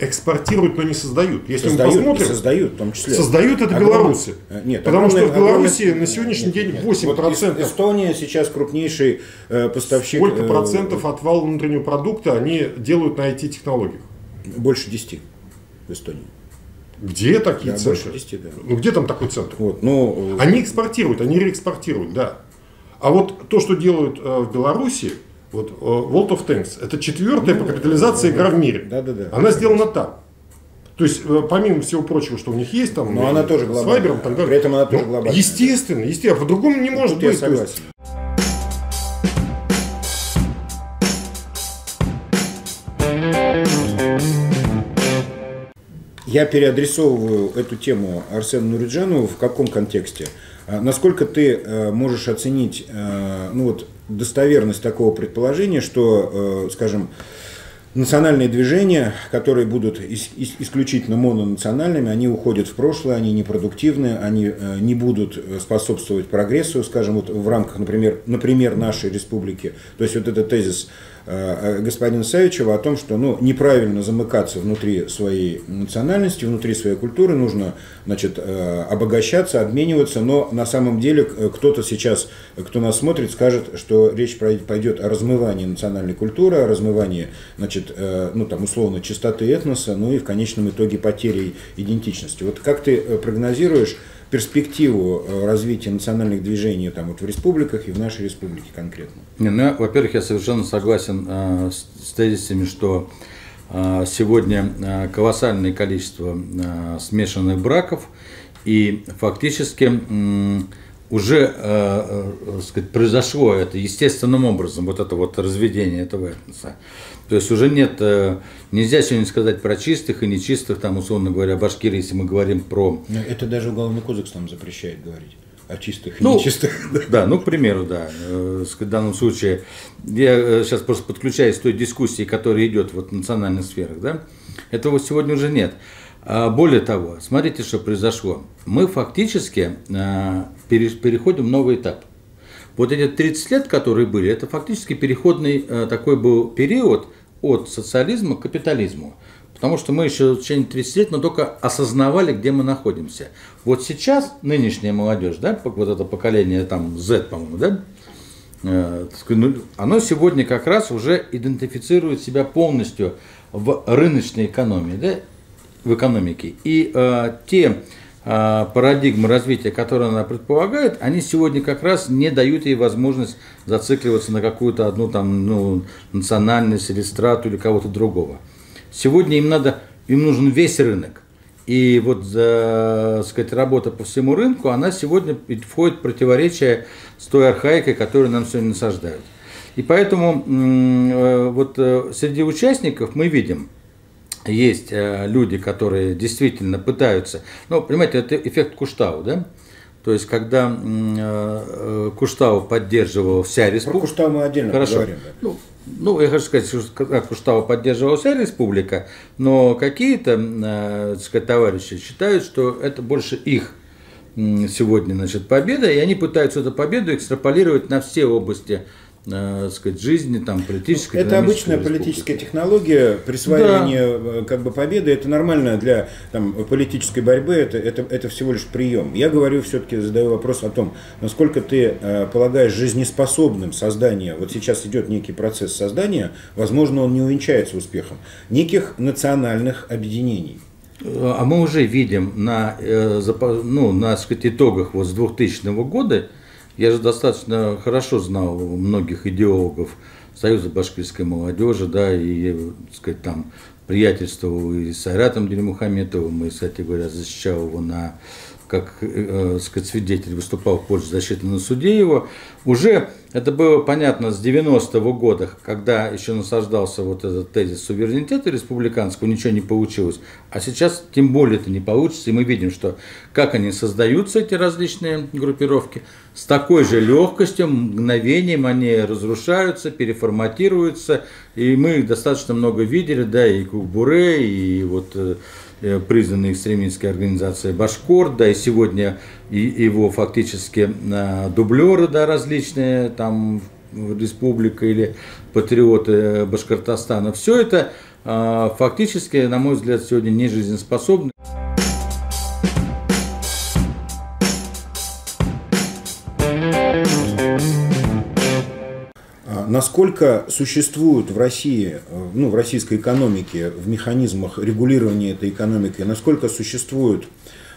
экспортируют, но не создают. Если создают, мы посмотрим, создают в том числе. Создают это огромный, белорусы. Э, нет, Потому огромный, что в Беларуси на сегодняшний нет, день 8%. Вот Эстония сейчас крупнейший э, поставщик. Сколько э, процентов от вала внутреннего продукта они делают на IT-технологиях? Больше 10 в Эстонии. Где такие да, центры? Больше 10, да. Ну где там такой центр? Вот, ну, они экспортируют, они реэкспортируют, да. А вот то, что делают э, в Беларуси, вот э, World of Tanks, это четвертая ну, по капитализации игра в мире. Да, да, да. Она сделана там. То есть, э, помимо всего прочего, что у них есть, там, Но она тоже глобальная. с Вайбером, далее. При этом она тоже ну, глобальная. Естественно, естественно. А по-другому не может Тут быть. Я согласен. Я переадресовываю эту тему Арсену Нуриджанову в каком контексте? А насколько ты э, можешь оценить ну вот, достоверность такого предположения, что, э, скажем, национальные движения, которые будут исключительно мононациональными, они уходят в прошлое, они непродуктивны, они э, не будут способствовать прогрессу, скажем, вот в рамках, например, например, нашей республики. То есть вот этот тезис Э, э, господина Савичева о том, что ну, неправильно замыкаться внутри своей национальности, внутри своей культуры, нужно значит, э, обогащаться, обмениваться, но на самом деле кто-то сейчас, кто нас смотрит, скажет, что речь пойдет о размывании национальной культуры, о размывании, значит, ну, там, условно, чистоты этноса, ну и в конечном итоге потери идентичности. Вот как ты прогнозируешь, перспективу э, развития национальных движений там, вот в республиках и в нашей республике конкретно? Не, ну, во-первых, я совершенно согласен э, с, с тезисами, что э, сегодня э, колоссальное количество э, смешанных браков, и фактически э, уже э, э, сказать, произошло это естественным образом, вот это вот разведение этого этноса. То есть уже нет, э, нельзя сегодня сказать про чистых и нечистых, там, условно говоря, Башкирии, если мы говорим про... Но это даже Уголовный кодекс нам запрещает говорить о чистых и ну, нечистых. [laughs] Да, ну, к примеру, да. Э, в данном случае я сейчас просто подключаюсь к той дискуссии, которая идет вот в национальных сферах, да. Этого сегодня уже нет. А более того, смотрите, что произошло. Мы фактически переходим в новый этап. Вот эти 30 лет, которые были, это фактически переходный такой был период от социализма к капитализму. Потому что мы еще в течение 30 лет, но только осознавали, где мы находимся. Вот сейчас нынешняя молодежь, да, вот это поколение там Z, по-моему, да, э, ну, оно сегодня как раз уже идентифицирует себя полностью в рыночной экономии, да, в экономике. И э, те парадигмы развития, которые она предполагает, они сегодня как раз не дают ей возможность зацикливаться на какую-то одну там, ну, национальность или страту или кого-то другого. Сегодня им надо, им нужен весь рынок. И вот, э, сказать, работа по всему рынку, она сегодня входит в противоречие с той архаикой, которую нам сегодня насаждают. И поэтому э, вот э, среди участников мы видим, есть э, люди, которые действительно пытаются, ну, понимаете, это эффект Куштау, да? То есть, когда э, Куштау поддерживал вся республика... Про Куштау мы отдельно Хорошо. поговорим. Да. Ну, ну, я хочу сказать, что Куштау поддерживала вся республика, но какие-то э, так сказать, товарищи считают, что это больше их сегодня значит, победа, и они пытаются эту победу экстраполировать на все области э, сказать, жизни, там, политической, Это обычная политическая технология, присваивание да. как бы победы, это нормально для там, политической борьбы, это, это, это всего лишь прием. Я говорю все-таки, задаю вопрос о том, насколько ты э, полагаешь жизнеспособным создание, вот сейчас идет некий процесс создания, возможно, он не увенчается успехом, неких национальных объединений. А мы уже видим на, э, ну, на сказать, итогах вот с 2000 года, я же достаточно хорошо знал многих идеологов Союза башкирской молодежи, да, и, так сказать, там приятельствовал и с Айратом Делимухаметовым, и, кстати говоря, защищал его на как э, сказать, свидетель выступал в пользу защиты на суде его, уже это было понятно с 90-го года, когда еще насаждался вот этот тезис суверенитета республиканского, ничего не получилось. А сейчас тем более это не получится, и мы видим, что как они создаются, эти различные группировки, с такой же легкостью, мгновением они разрушаются, переформатируются, и мы достаточно много видели, да, и Кукбуре, и вот Э, признанной экстремистской организацией Башкор, да, и сегодня его фактически э, дублеры, да, различные, там, республика или патриоты Башкортостана, все это э, фактически, на мой взгляд, сегодня не жизнеспособно. Насколько существуют в России, ну, в российской экономике, в механизмах регулирования этой экономики, насколько существуют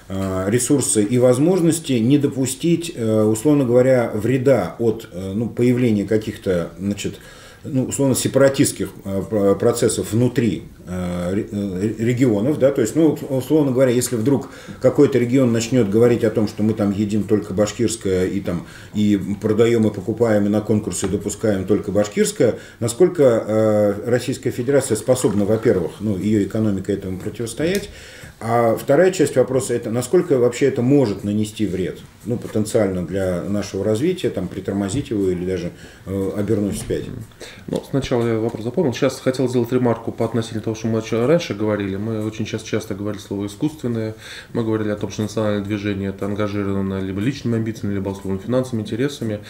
э, ресурсы и возможности не допустить, э, условно говоря, вреда от э, ну, появления каких-то, значит, ну, условно, сепаратистских э, процессов внутри э, э, регионов, да, то есть, ну, условно говоря, если вдруг какой-то регион начнет говорить о том, что мы там едим только башкирское и там и продаем и покупаем и на конкурсы допускаем только башкирское, насколько Российская Федерация способна, во-первых, ну, ее экономика этому противостоять, а вторая часть вопроса это, насколько вообще это может нанести вред, ну, потенциально для нашего развития, там, притормозить его или даже э, обернуть вспять. Ну, сначала я вопрос запомнил. Сейчас хотел сделать ремарку по относительно того, что мы раньше говорили. Мы очень сейчас часто говорили слово «искусственное». Мы говорили о том, что национальное движение это ангажировано либо личными амбициями, либо условно финансовыми интересами.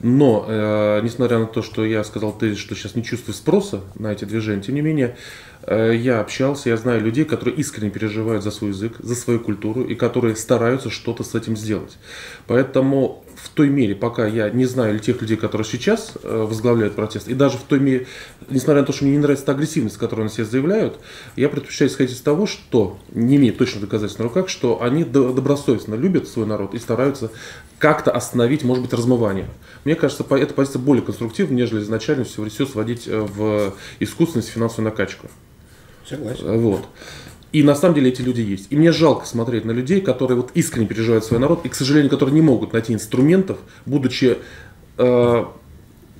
Но, э, несмотря на то, что я сказал тезис, что сейчас не чувствую спроса на эти движения, тем не менее, я общался, я знаю людей, которые искренне переживают за свой язык, за свою культуру и которые стараются что-то с этим сделать. Поэтому в той мере, пока я не знаю тех людей, которые сейчас э, возглавляют протест, и даже в той мере, несмотря на то, что мне не нравится та агрессивность, которую они себе заявляют, я предпочитаю исходить из того, что, не имея точно доказательств на руках, что они добросовестно любят свой народ и стараются как-то остановить, может быть, размывание. Мне кажется, эта позиция более конструктивна, нежели изначально все, все сводить э, в искусственность финансовую накачку. Согласен. Э, вот. И на самом деле эти люди есть. И мне жалко смотреть на людей, которые вот искренне переживают свой народ, и, к сожалению, которые не могут найти инструментов, будучи э,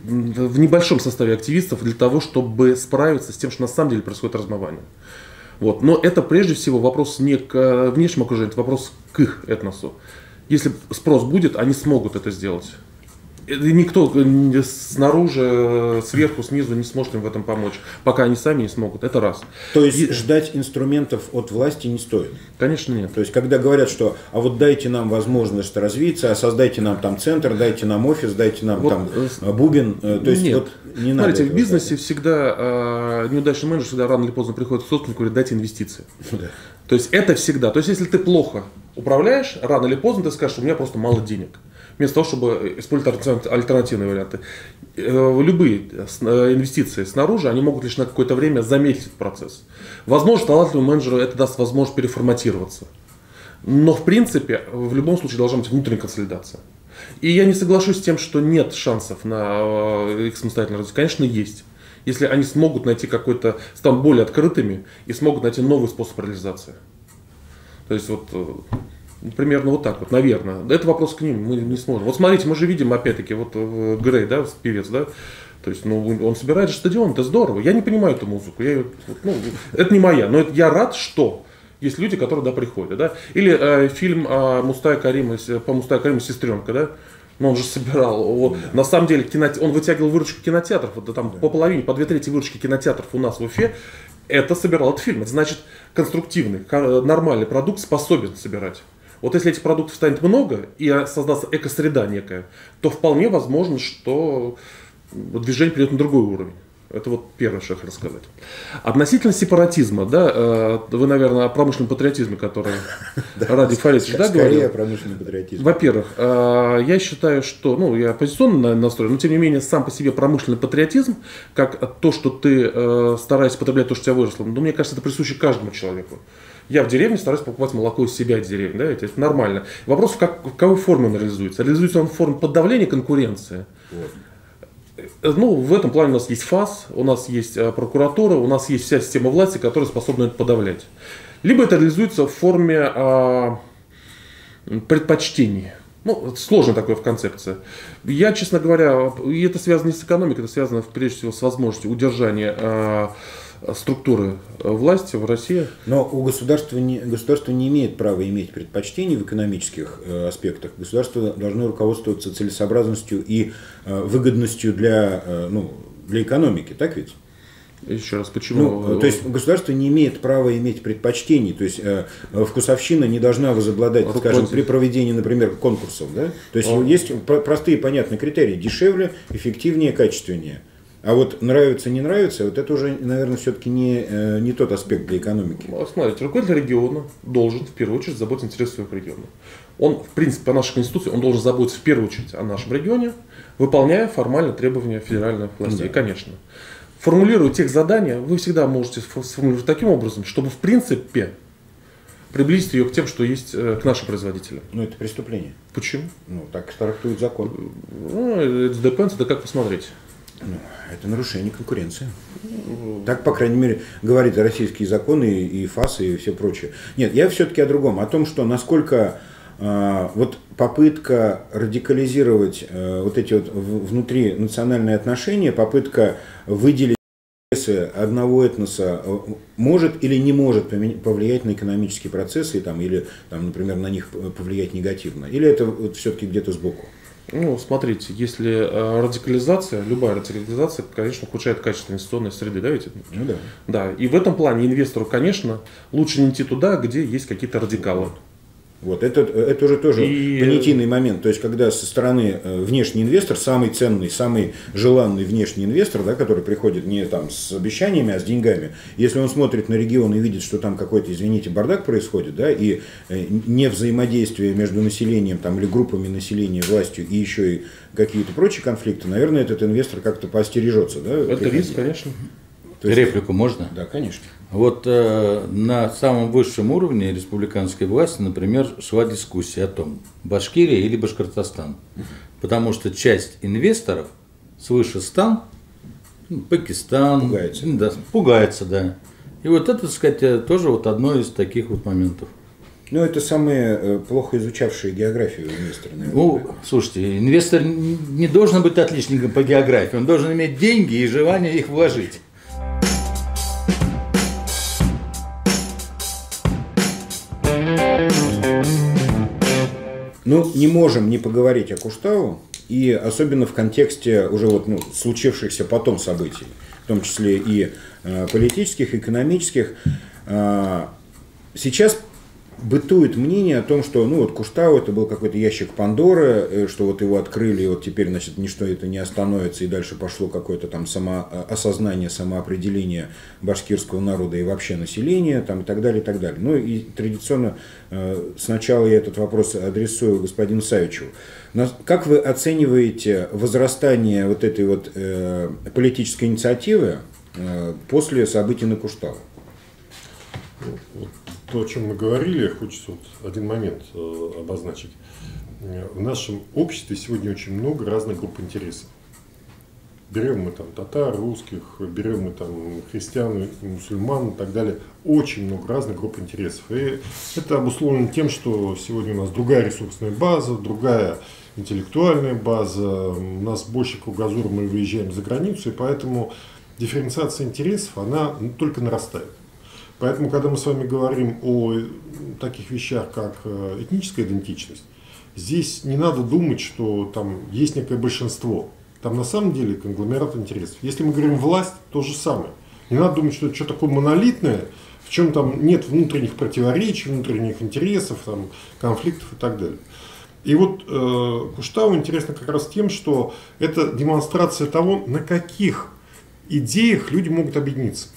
в небольшом составе активистов, для того, чтобы справиться с тем, что на самом деле происходит размывание. Вот. Но это прежде всего вопрос не к э, внешнему окружению, это вопрос к их этносу. Если спрос будет, они смогут это сделать никто снаружи, сверху, снизу не сможет им в этом помочь, пока они сами не смогут. Это раз. То есть и... ждать инструментов от власти не стоит? Конечно нет. То есть когда говорят, что а вот дайте нам возможность развиться, а создайте нам там центр, дайте нам офис, дайте нам вот, там э, бубен, э, то есть нет. вот не надо. Смотрите, в бизнесе делать. всегда э, неудачный менеджер всегда рано или поздно приходит к собственнику и говорит, дайте инвестиции. Да. То есть это всегда. То есть если ты плохо управляешь, рано или поздно ты скажешь, у меня просто мало денег вместо того, чтобы использовать альтернативные варианты. Э, любые э, инвестиции снаружи, они могут лишь на какое-то время заметить этот процесс. Возможно, талантливому менеджеру это даст возможность переформатироваться. Но, в принципе, в любом случае должна быть внутренняя консолидация. И я не соглашусь с тем, что нет шансов на э, их самостоятельное развитие. Конечно, есть. Если они смогут найти какой-то, станут более открытыми и смогут найти новый способ реализации. То есть вот э, примерно вот так вот, наверное. Это вопрос к ним, мы не сможем. Вот смотрите, мы же видим опять-таки, вот э, Грей, да, певец, да, то есть, ну, он собирает же стадион, это здорово. Я не понимаю эту музыку. Я, ну, это не моя. Но я рад, что есть люди, которые да, приходят. Да? Или э, фильм э, Мустая Карима, по Мустая Карима «Сестренка». Да? Но он же собирал. Он, да. На самом деле кинот... он вытягивал выручку кинотеатров. Вот, там, да. По половине, по две трети выручки кинотеатров у нас в Уфе. Это собирал этот фильм. Это значит конструктивный, нормальный продукт способен собирать. Вот если этих продуктов станет много и создастся экосреда некая, то вполне возможно, что движение перейдет на другой уровень. Это вот первое, что я хочу рассказать. Относительно сепаратизма, да, э, вы, наверное, о промышленном патриотизме, который Ради [laughs] Фарисович, да, говорил? о промышленном патриотизме. Во-первых, э, я считаю, что, ну, я оппозиционно настроен, но тем не менее, сам по себе промышленный патриотизм, как то, что ты э, стараешься потреблять то, что у тебя выросло, ну, мне кажется, это присуще каждому человеку. Я в деревне стараюсь покупать молоко из себя из деревни, да, это, нормально. Вопрос, в, как, в какой форме он реализуется. Реализуется он в форме подавления конкуренции. Вот Э, ну, в этом плане у нас есть ФАС, у нас есть э, прокуратура, у нас есть вся система власти, которая способна это подавлять. Либо это реализуется в форме а, предпочтений. Ну, сложная такая в концепции. Я, честно говоря, и это связано не с экономикой, это связано прежде всего с возможностью удержания а, структуры власти в России. Но у государства не, государство не имеет права иметь предпочтений в экономических э, аспектах. Государство должно руководствоваться целесообразностью и э, выгодностью для, э, ну, для экономики, так ведь? Еще раз, почему? Ну, то есть государство не имеет права иметь предпочтений, то есть э, вкусовщина не должна возобладать, Руководитель. скажем, при проведении, например, конкурсов. Да? То есть а. есть простые понятные критерии, дешевле, эффективнее, качественнее. А вот нравится, не нравится, вот это уже, наверное, все-таки не, э, не тот аспект для экономики. Ну, смотрите, руководитель региона должен в первую очередь заботиться о интересах своего региона. Он, в принципе, по нашей конституции, он должен заботиться в первую очередь о нашем регионе, выполняя формально требования федеральных властей, да. конечно. Формулируя тех задания, вы всегда можете сформулировать таким образом, чтобы, в принципе, приблизить ее к тем, что есть э, к нашим производителям. Ну, это преступление. Почему? Ну, так трактует закон. Ну, это depends, это как посмотреть. Ну, это нарушение конкуренции. Так, по крайней мере, говорит российские законы и ФАС и все прочее. Нет, я все-таки о другом, о том, что насколько э, вот попытка радикализировать э, вот эти вот внутри национальные отношения, попытка выделить интересы одного этноса э, может или не может повлиять на экономические процессы там, или, там, например, на них повлиять негативно? Или это вот все-таки где-то сбоку? Ну, смотрите, если э, радикализация, любая радикализация, конечно, ухудшает качество инвестиционной среды, да, ведь? Ну да. Да, и в этом плане инвестору, конечно, лучше не идти туда, где есть какие-то радикалы. Вот, это, это уже тоже и... понятийный момент. То есть, когда со стороны э, внешний инвестор, самый ценный, самый желанный внешний инвестор, да, который приходит не там с обещаниями, а с деньгами, если он смотрит на регион и видит, что там какой-то, извините, бардак происходит, да, и э, не взаимодействие между населением там, или группами населения, властью и еще и какие-то прочие конфликты, наверное, этот инвестор как-то поостережется. Да, это риск, конечно. То есть, Реплику можно? Да, конечно. Вот э, на самом высшем уровне республиканской власти, например, шла дискуссия о том, Башкирия или Башкортостан. Потому что часть инвесторов свыше стан, ну, Пакистан, пугается. Да, пугается, да. И вот это, так сказать, э, тоже вот одно из таких вот моментов. Ну, это самые э, плохо изучавшие географию инвесторы, наверное. Ну, слушайте, инвестор не должен быть отличником по географии, он должен иметь деньги и желание их вложить. Ну, не можем не поговорить о Куштау, и особенно в контексте уже вот, ну, случившихся потом событий, в том числе и э, политических, экономических. Э, сейчас бытует мнение о том, что ну вот Куштау это был какой-то ящик Пандоры, э, что вот его открыли, и вот теперь, значит, ничто это не остановится, и дальше пошло какое-то там самоосознание, самоопределение башкирского народа и вообще населения, там, и так далее, и так далее. Ну и традиционно э, сначала я этот вопрос адресую господину Савичеву. Как вы оцениваете возрастание вот этой вот э, политической инициативы после событий на Куштау? То, о чем мы говорили, хочется вот один момент э, обозначить. В нашем обществе сегодня очень много разных групп интересов. берем мы там татар, русских, берем мы там христиан, мусульман и так далее, очень много разных групп интересов. И это обусловлено тем, что сегодня у нас другая ресурсная база, другая интеллектуальная база, у нас больше кругозор, мы выезжаем за границу, и поэтому дифференциация интересов, она только нарастает. Поэтому, когда мы с вами говорим о таких вещах, как э, этническая идентичность, здесь не надо думать, что там есть некое большинство. Там на самом деле конгломерат интересов. Если мы говорим власть, то же самое. Не надо думать, что это что такое монолитное, в чем там нет внутренних противоречий, внутренних интересов, там, конфликтов и так далее. И вот э, Куштау интересно как раз тем, что это демонстрация того, на каких идеях люди могут объединиться.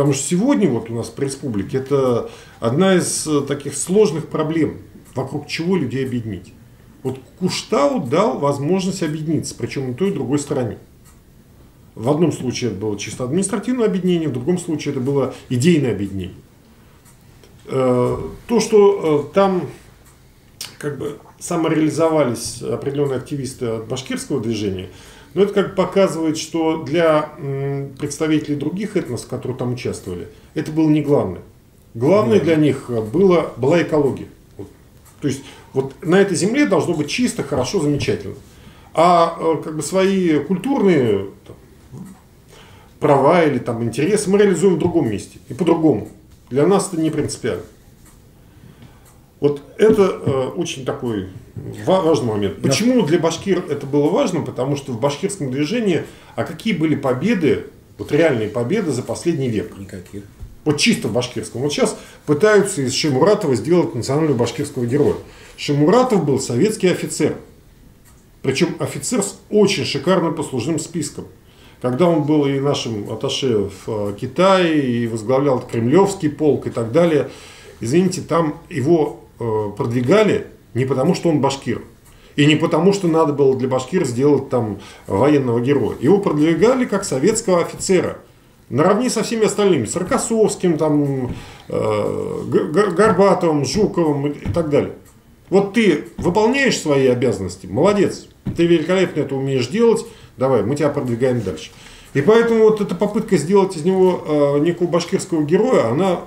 Потому что сегодня вот у нас в республике это одна из э, таких сложных проблем, вокруг чего людей объединить. Вот Куштау дал возможность объединиться, причем и той, и другой стороне. В одном случае это было чисто административное объединение, в другом случае это было идейное объединение. Э, то, что э, там как бы самореализовались определенные активисты от башкирского движения, но это как показывает, что для представителей других этносов, которые там участвовали, это было не главное. Главное для них было, была экология. То есть вот на этой земле должно быть чисто, хорошо, замечательно. А э, как бы свои культурные там, права или там интересы мы реализуем в другом месте и по-другому. Для нас это не принципиально. Вот это э, очень такой важный момент. Почему для башкир это было важно? Потому что в башкирском движении, а какие были победы, вот реальные победы за последний век? Никаких. Вот чисто в башкирском. Вот сейчас пытаются из Шимуратова сделать национального башкирского героя. Шимуратов был советский офицер. Причем офицер с очень шикарным послужным списком. Когда он был и нашим аташе в э, Китае, и возглавлял Кремлевский полк и так далее, извините, там его продвигали не потому, что он башкир. И не потому, что надо было для башкир сделать там военного героя. Его продвигали как советского офицера – наравне со всеми остальными, с Рокоссовским, там, э, Горбатовым, Жуковым и, и так далее. Вот ты выполняешь свои обязанности, молодец, ты великолепно это умеешь делать, давай, мы тебя продвигаем дальше. И поэтому вот эта попытка сделать из него э, некого башкирского героя, она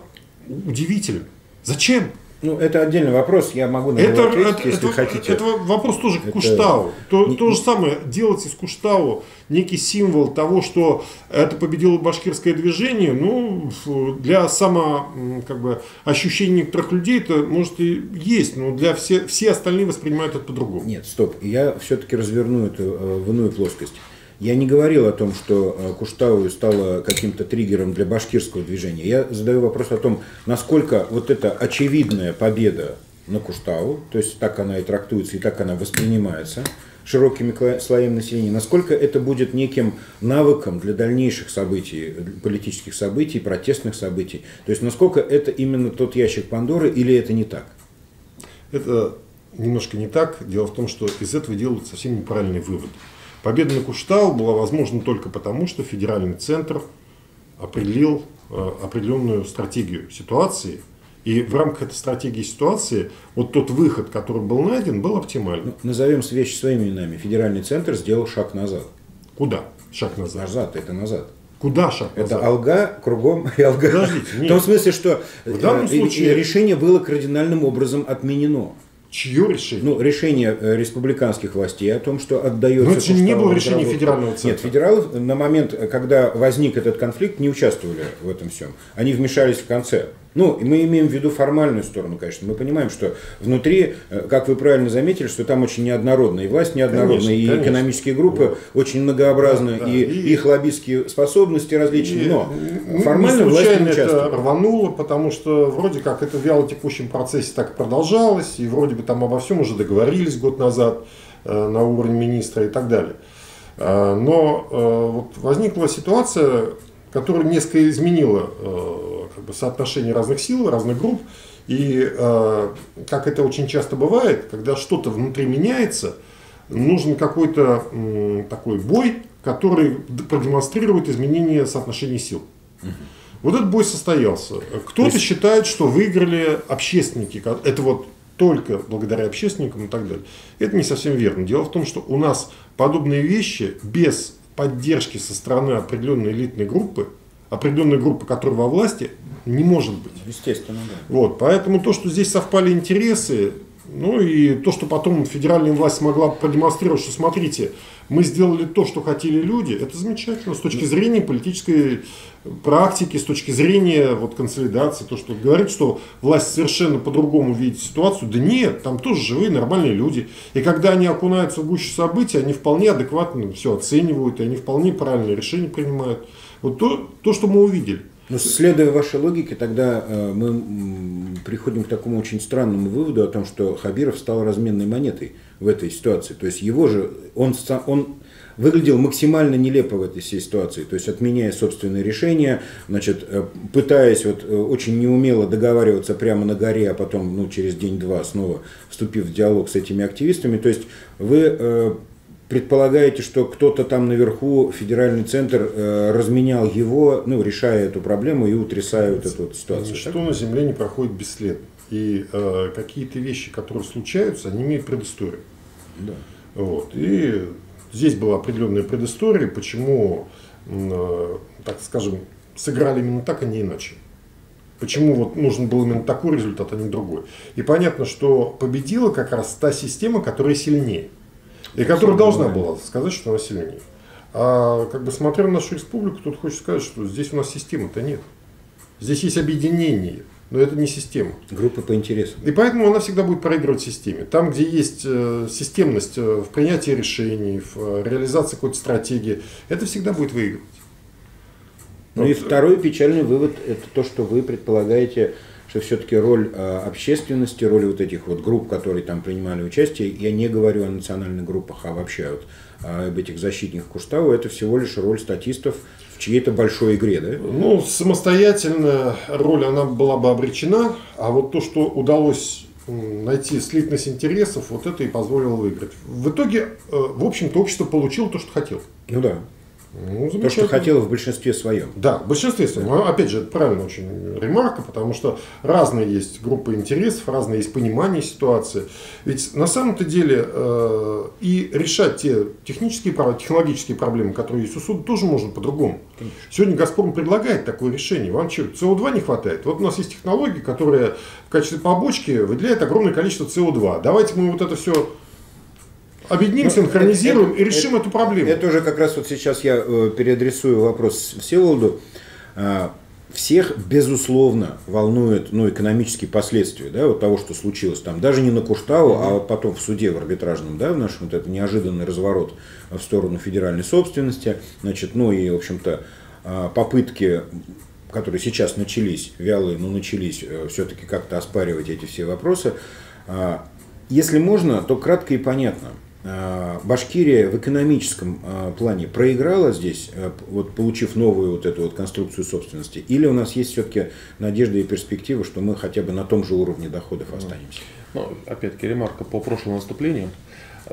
удивительна. Зачем? Ну, это отдельный вопрос, я могу на это, него ответить, это, если это, хотите. Это вопрос тоже к это... Куштау. То, не, то же самое, делать из Куштау некий символ того, что это победило башкирское движение, ну, для само, как бы, ощущения некоторых людей это, может, и есть, но для все, все остальные воспринимают это по-другому. Нет, стоп, я все-таки разверну это э, в иную плоскость. Я не говорил о том, что э, Куштау стало каким-то триггером для башкирского движения. Я задаю вопрос о том, насколько вот эта очевидная победа на Куштау, то есть так она и трактуется, и так она воспринимается широкими слоями населения, насколько это будет неким навыком для дальнейших событий, политических событий, протестных событий. То есть насколько это именно тот ящик Пандоры или это не так? Это немножко не так. Дело в том, что из этого делают совсем неправильный вывод. Победа на Куштау была возможна только потому, что федеральный центр определил э, определенную стратегию ситуации, и в рамках этой стратегии ситуации вот тот выход, который был найден, был оптимальным. Ну, назовем вещи своими именами. Федеральный центр сделал шаг назад. Куда? Шаг назад. Назад, это назад. Куда шаг назад? Это алга кругом и алга. Подождите, нет. В том смысле, что в данном э, случае... решение было кардинальным образом отменено. Чье решение? Ну, решение э, республиканских властей о том, что отдается... Но это же не было решения федерального центра. Нет, федералы на момент, когда возник этот конфликт, не участвовали в этом всем. Они вмешались в конце. Ну, мы имеем в виду формальную сторону, конечно. Мы понимаем, что внутри, э, как вы правильно заметили, что там очень неоднородная и власть неоднородная, конечно, и конечно. экономические группы да. очень многообразны, да, да. И, и их лоббистские способности различные. Но формально власть не это рвануло, потому что вроде как это в вяло текущем процессе так и продолжалось, и вроде бы там обо всем уже договорились год назад э, на уровне министра и так далее. Э, но э, вот возникла ситуация, которая несколько изменила э, как бы, соотношение разных сил, разных групп. И э, как это очень часто бывает, когда что-то внутри меняется, нужен какой-то э, такой бой, который продемонстрирует изменение соотношения сил. Угу. Вот этот бой состоялся. Кто-то есть... считает, что выиграли общественники. Это вот только благодаря общественникам и так далее. Это не совсем верно. Дело в том, что у нас подобные вещи без поддержки со стороны определенной элитной группы, определенной группы, которая во власти, не может быть. Естественно, да. Вот, поэтому то, что здесь совпали интересы, ну и то, что потом федеральная власть смогла продемонстрировать, что смотрите, мы сделали то, что хотели люди, это замечательно с точки зрения политической практики, с точки зрения вот, консолидации, то, что говорит, что власть совершенно по-другому видит ситуацию, да нет, там тоже живые нормальные люди. И когда они окунаются в гущу событий, они вполне адекватно все оценивают, и они вполне правильные решения принимают. Вот то, то что мы увидели. Но следуя вашей логике, тогда э, мы приходим к такому очень странному выводу о том, что Хабиров стал разменной монетой в этой ситуации. То есть его же, он, он выглядел максимально нелепо в этой всей ситуации, то есть отменяя собственные решения, значит, э, пытаясь вот э, очень неумело договариваться прямо на горе, а потом, ну, через день-два снова вступив в диалог с этими активистами. То есть вы предполагаете, что кто-то там наверху, федеральный центр, э, разменял его, ну, решая эту проблему и утрясая вот эту вот ситуацию. Ничто так? на Земле не проходит бесследно. И э, какие-то вещи, которые случаются, они имеют предысторию. Да. Вот. И здесь была определенная предыстория, почему, э, так скажем, сыграли именно так, а не иначе. Почему вот нужен был именно такой результат, а не другой. И понятно, что победила как раз та система, которая сильнее. И которая должна была сказать, что она сильнее. А как бы смотря на нашу республику, тут хочется сказать, что здесь у нас системы-то нет. Здесь есть объединение, но это не система. Группы по интересам. И поэтому она всегда будет проигрывать системе. Там, где есть э, системность э, в принятии решений, в э, реализации какой-то стратегии, это всегда будет выигрывать. Ну и Вот. второй печальный вывод – это то, что вы предполагаете, что все-таки роль э, общественности, роль вот этих вот групп, которые там принимали участие, я не говорю о национальных группах, а вообще вот об этих защитниках Куштау, это всего лишь роль статистов в чьей-то большой игре, да? Ну, самостоятельно роль она была бы обречена, а вот то, что удалось найти слитность интересов, вот это и позволило выиграть. В итоге, э, в общем-то, общество получило то, что хотело. Ну да. Ну, То, что хотело в большинстве своем. Да, в большинстве своем. А, Опять же, это правильно очень ремарка, потому что разные есть группы интересов, разные есть понимание ситуации. Ведь на самом-то деле э, и решать те технические, технологические проблемы, которые есть у суда, тоже можно по-другому. Сегодня «Газпром» предлагает такое решение. Вам что, СО2 не хватает? Вот у нас есть технология, которая в качестве побочки выделяет огромное количество СО2. Давайте мы вот это все объединим, Ну, синхронизируем это- и решим эту проблему. Это уже как раз вот сейчас я э, переадресую вопрос Всеволоду. А, Всех, безусловно, волнует ну, экономические последствия да, вот того, что случилось там. Даже не на Куштау, а вот потом в суде в арбитражном, да, в нашем вот это неожиданный разворот в сторону федеральной собственности. Значит, ну и, в общем-то, а, попытки которые сейчас начались, вялые, но начались, все-таки как-то оспаривать эти все вопросы. А, Если можно, то кратко и понятно. А, Башкирия в экономическом а, плане проиграла здесь, а, вот получив новую вот эту вот конструкцию собственности, или у нас есть все-таки надежда и перспектива, что мы хотя бы на том же уровне доходов останемся? Ну, опять-таки, ремарка по прошлым наступлениям.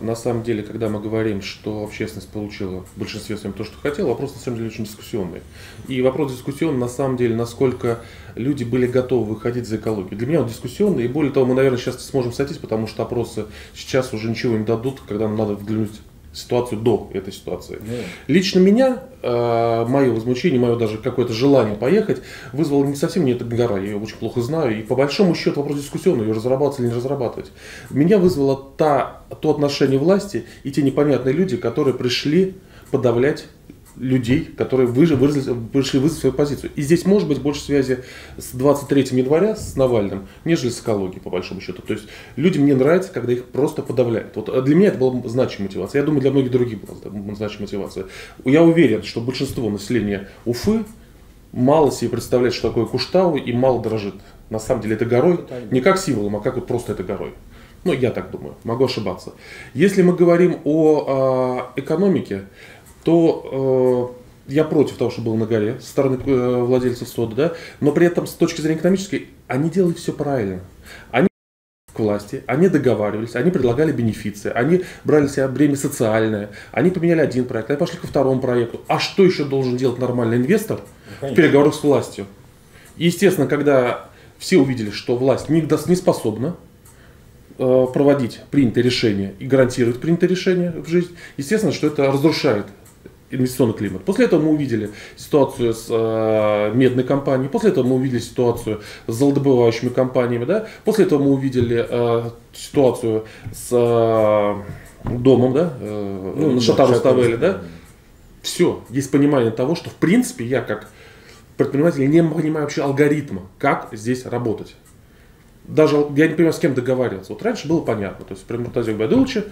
На самом деле, когда мы говорим, что общественность получила в большинстве своем то, что хотела, вопрос на самом деле очень дискуссионный. И вопрос дискуссионный на самом деле, насколько люди были готовы выходить за экологию. Для меня он дискуссионный, и более того, мы, наверное, сейчас сможем сойтись, потому что опросы сейчас уже ничего не дадут, когда нам надо взглянуть ситуацию до этой ситуации. Лично меня, э, мое возмущение, мое даже какое-то желание поехать вызвало не совсем не эта гора, я ее очень плохо знаю, и по большому счету вопрос дискуссионный, ее разрабатывать или не разрабатывать. Меня вызвало та, то отношение власти и те непонятные люди, которые пришли подавлять людей, которые выразили, пришли выразить свою позицию. И здесь может быть больше связи с 23 января, с Навальным, нежели с экологией, по большому счету. То есть людям не нравится, когда их просто подавляют. Вот э, для меня это была значимая мотивация. Я думаю, для многих других была зна- значимая мотивация. Я уверен, что большинство населения Уфы мало себе представляет, что такое Куштау, и мало дрожит. На самом деле это горой, не как символом, а как вот просто это горой. Ну, я так думаю, могу ошибаться. Если мы говорим о а, экономике, то э, я против того, что было на горе со стороны э, владельцев сода, да, но при этом с точки зрения экономической они делали все правильно. Они к власти, они договаривались, они предлагали бенефиции, они брали на себя бремя социальное, они поменяли один проект, они пошли ко второму проекту. А что еще должен делать нормальный инвестор в конечно. переговорах с властью? Естественно, когда все увидели, что власть не, не способна э, проводить принятые решения и гарантировать принятые решения в жизнь, естественно, что это разрушает инвестиционный климат. После этого мы увидели ситуацию с э, медной компанией, после этого мы увидели ситуацию с золотодобывающими компаниями, да? после этого мы увидели э, ситуацию с э, домом, да, э, ну, Шатару Ставели, да. Все, есть понимание того, что в принципе я как предприниматель не понимаю вообще алгоритма, как здесь работать. Даже я не понимаю, с кем договариваться. Вот раньше было понятно. То есть при Муртазе Байдуловиче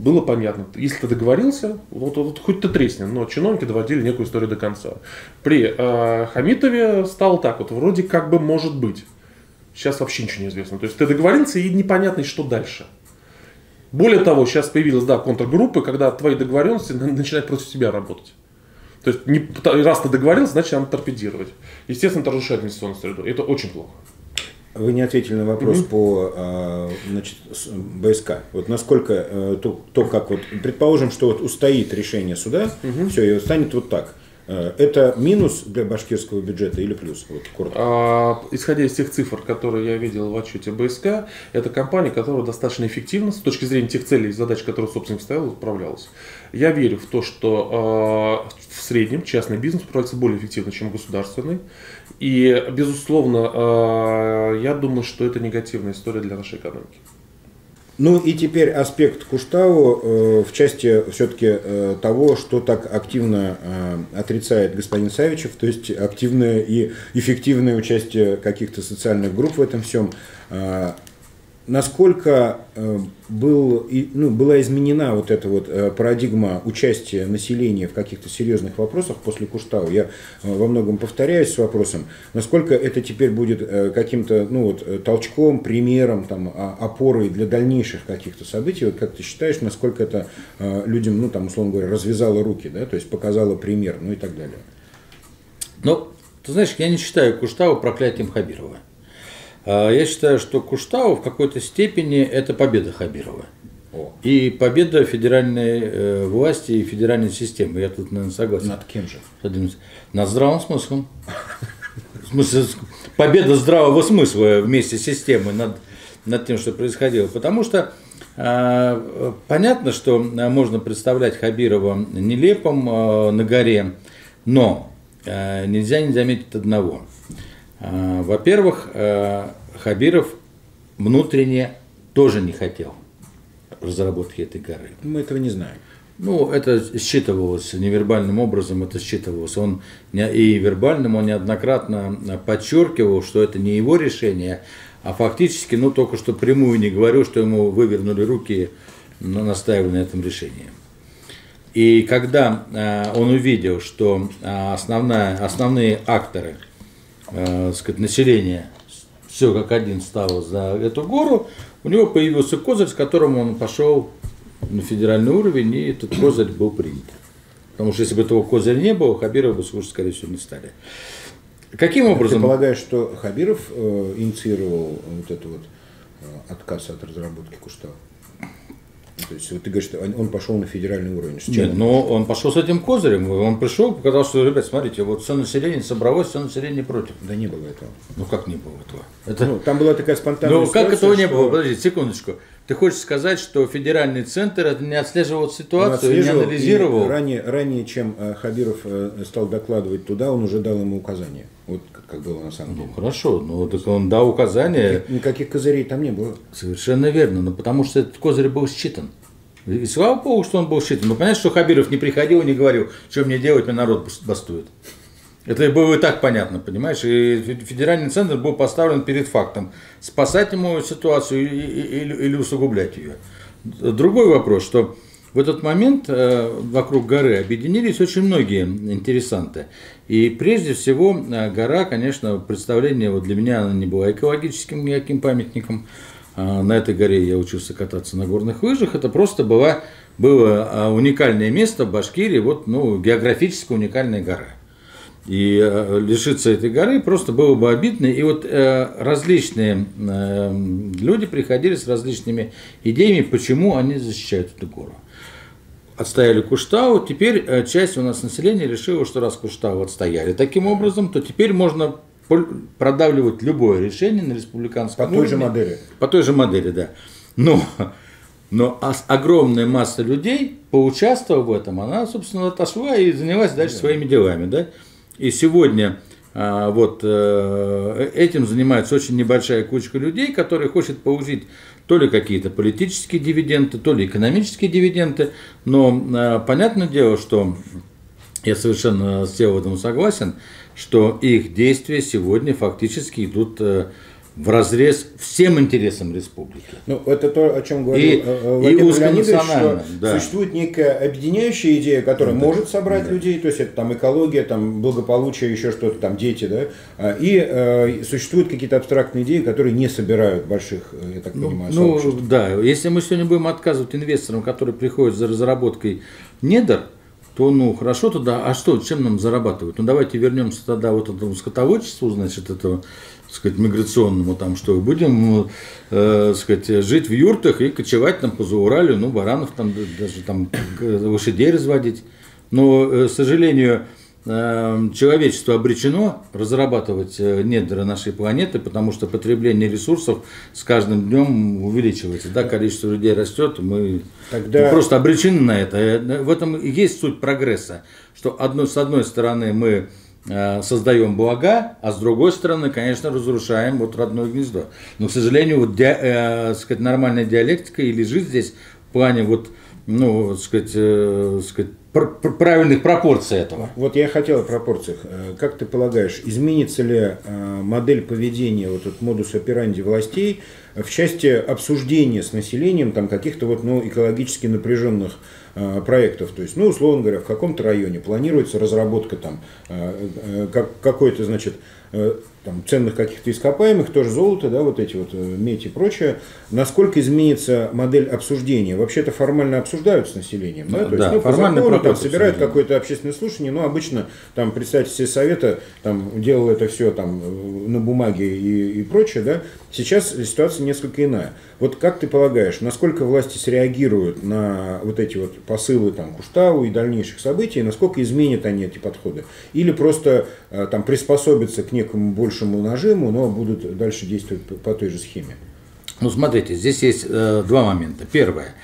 было понятно. Если ты договорился, вот, вот хоть ты тресни, но чиновники доводили некую историю до конца. При э, Хамитове стало так вот, вроде как бы может быть. Сейчас вообще ничего не известно. То есть ты договорился и непонятно, что дальше. Более того, сейчас появилась, да, контргруппы, когда твои договоренности начинают против тебя работать. То есть не, раз ты договорился, значит надо торпедировать. Естественно, это разрушает инвестиционную среду. Это очень плохо. Вы не ответили на вопрос угу. по а, значит, БСК. Вот насколько э, то, то, как вот предположим, что вот устоит решение суда, угу. все, и станет вот так. Э, это минус для башкирского бюджета или плюс? Вот, коротко. А, исходя из тех цифр, которые я видел в отчете БСК, это компания, которая достаточно эффективно с точки зрения тех целей и задач, которые собственник ставил, управлялась. Я верю в то, что э, в среднем частный бизнес управляется более эффективно, чем государственный. И, безусловно, э, я думаю, что это негативная история для нашей экономики. Ну и теперь аспект Куштау э, в части все-таки э, того, что так активно отрицает господин Савичев, то есть активное и эффективное участие каких-то социальных групп в этом всем. Насколько э, был, ну, была изменена вот эта вот э, парадигма участия населения в каких-то серьезных вопросах после Куштау. Я э, во многом повторяюсь с вопросом, насколько это теперь будет каким-то ну, вот, толчком, примером, там, опорой для дальнейших каких-то событий. Вот как ты считаешь, насколько это людям, ну, там, условно говоря, развязало руки, да, то есть показало пример, ну и так далее. Ну, ты знаешь, я не считаю Куштау проклятием Хабирова. А, я считаю, что Куштау в какой-то степени это победа Хабирова. О. И победа федеральной э, власти и федеральной системы. Я тут, наверное, согласен. Над кем же? Над здравым смыслом. В смысле, победа здравого смысла вместе с системой над, над тем, что происходило. Потому что э, понятно, что можно представлять Хабирова нелепым э, на горе, но э, нельзя не заметить одного – а, во-первых, Хабиров внутренне тоже не хотел разработки этой горы. Мы этого не знаем. Ну, это считывалось невербальным образом, это считывалось. Он и вербальным он неоднократно подчеркивал, что это не его решение, а фактически, ну, только что прямую не говорю, что ему вывернули руки, но настаивали на этом решении. И когда э, он увидел, что э, основная, основные акторы – э, сказать, население все как один стало за эту гору, у него появился козырь, с которым он пошел на федеральный уровень, и этот козырь был принят. Потому что если бы этого козыря не было, Хабирова бы слушать, скорее всего, не стали. Каким образом? Ты полагаешь, что Хабиров э, инициировал вот это вот э, отказ от разработки Куштау? То есть вот ты говоришь, что он пошел на федеральный уровень. С чем? Нет, но он пошел с этим козырем. Он пришел, показал, что, ребят, смотрите, вот все население собралось, все население против. Да не было этого. Ну как не было этого? Это... Ну, там была такая спонтанная Ну как этого что... не было? Подожди, секундочку. Ты хочешь сказать, что федеральный центр не отслеживал ситуацию, не анализировал? Ранее, ранее, чем э, Хабиров э, стал докладывать туда, он уже дал ему указания. Вот как было на самом ну, деле. Ну хорошо, ну так он дал указания. Никаких, никаких козырей там не было. Совершенно верно, но потому что этот козырь был считан. И слава богу, что он был считан. Но понятно, что Хабиров не приходил и не говорил, что мне делать, мне народ бастует. Это было и так понятно, понимаешь? И федеральный центр был поставлен перед фактом спасать ему ситуацию или, или усугублять ее. Другой вопрос, что в этот момент э, вокруг горы объединились очень многие интересанты. И прежде всего э, гора, конечно, представление вот для меня она не была экологическим никаким памятником, а, на этой горе я учился кататься на горных лыжах. Это просто была, было а, уникальное место в Башкирии, вот, ну, географически уникальная гора. И а, лишиться этой горы просто было бы обидно. И вот э, различные э, люди приходили с различными идеями, почему они защищают эту гору. Отстояли Куштау, теперь э, часть у нас населения решила, что раз Куштау отстояли таким образом, то теперь можно продавливать любое решение на республиканском По той же модели. По той же модели, да. Но Но огромная масса людей, поучаствовав в этом, она, собственно, отошла и занялась дальше своими делами. Да? И сегодня а, вот э, этим занимается очень небольшая кучка людей, которые хочет получить то ли какие-то политические дивиденды, то ли экономические дивиденды. Но а, понятное дело, что я совершенно с Севодом согласен, что их действия сегодня фактически идут э, в разрез всем интересам республики. Ну, это то, о чем говорил и, э, Владимир и Леонидович, что да. существует некая объединяющая идея, которая да. может собрать да. людей, то есть это там экология, там благополучие, еще что-то, там дети, да, а, и э, существуют какие-то абстрактные идеи, которые не собирают больших, э, я так ну, понимаю, Ну, да, если мы сегодня будем отказывать инвесторам, которые приходят за разработкой недр, то ну хорошо тогда, а что, чем нам зарабатывать? Ну давайте вернемся тогда вот этому скотоводчеству, значит, этого сказать, миграционному, там, что будем э, сказать, жить в юртах и кочевать там по Зауралю, ну, баранов там, даже там лошадей разводить. Но, э, к сожалению, э, человечество обречено разрабатывать э, недра нашей планеты, потому что потребление ресурсов с каждым днем увеличивается. Да, количество людей растет, мы, Тогда... мы просто обречены на это. В этом и есть суть прогресса, что одно, с одной стороны мы создаем блага, а с другой стороны, конечно, разрушаем вот родное гнездо. Но, к сожалению, вот ди, э, сказать, нормальная диалектика и лежит здесь в плане вот, ну, сказать, э, сказать, пр- правильных пропорций этого. Вот я хотел о пропорциях. Э, как ты полагаешь, изменится ли модель поведения, вот этот модус операнди властей в части обсуждения с населением там каких-то вот, ну, экологически напряженных Э, проектов. То есть, ну, условно говоря, в каком-то районе планируется разработка там э, э, какой-то, значит, там, ценных каких-то ископаемых, тоже золото, да, вот эти вот медь и прочее, насколько изменится модель обсуждения? Вообще-то формально обсуждают с населением, да, то да, есть, ну, по закону там собирают какое-то общественное слушание, но обычно там представитель совета там делал это все там на бумаге и, и прочее, да, сейчас ситуация несколько иная. Вот как ты полагаешь, насколько власти среагируют на вот эти вот посылы там, Куштау и дальнейших событий, насколько изменят они эти подходы? Или просто э, там приспособятся к некому большему нажиму, но будут дальше действовать по той же схеме? Ну, смотрите, здесь есть э, два момента. Первое.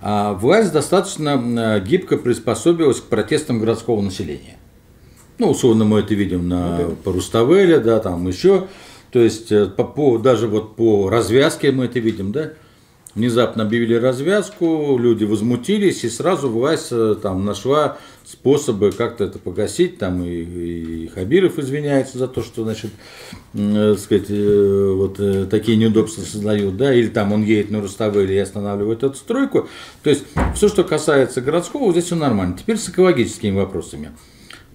А, власть достаточно э, гибко приспособилась к протестам городского населения. Ну, условно, мы это видим на ну, да. по Руставеле, да, там еще. То есть э, по, по, даже вот по развязке мы это видим, да? Внезапно объявили развязку, люди возмутились, и сразу власть э, там нашла способы как-то это погасить. Там и, и Хабиров извиняется за то, что, значит, э, сказать, э, вот э, такие неудобства создают, да, или там он едет на Руставеле и останавливает эту стройку. То есть все, что касается городского, здесь все нормально. Теперь с экологическими вопросами.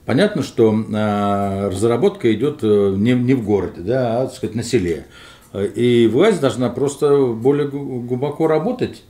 Понятно, что э, разработка идет э, не, не в городе, да, а так сказать, на селе. И власть должна просто более глубоко работать,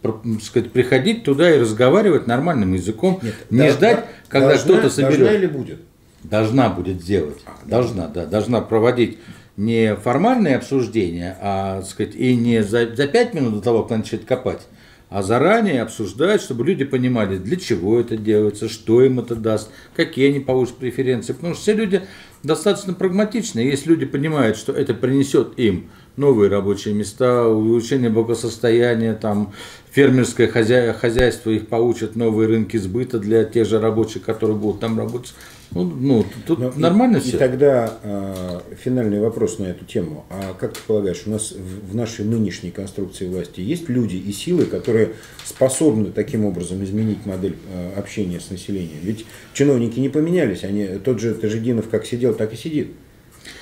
сказать, приходить туда и разговаривать нормальным языком, Нет, не да, ждать, когда что-то соберет. Должна или будет? Должна будет сделать. А, должна, да, должна проводить не формальные обсуждения, а сказать, и не за, за 5 минут до того, как начать копать, а заранее обсуждать, чтобы люди понимали, для чего это делается, что им это даст, какие они получат преференции. Потому что все люди достаточно прагматичны. Если люди понимают, что это принесет им новые рабочие места, улучшение благосостояния, там, фермерское хозяйство, их получат новые рынки сбыта для тех же рабочих, которые будут там работать. Ну, ну тут Но нормально и, все. И тогда э, финальный вопрос на эту тему. А как ты полагаешь, у нас в, в нашей нынешней конструкции власти есть люди и силы, которые способны таким образом изменить модель э, общения с населением? Ведь чиновники не поменялись, они, тот же Тажидинов как сидел, так и сидит.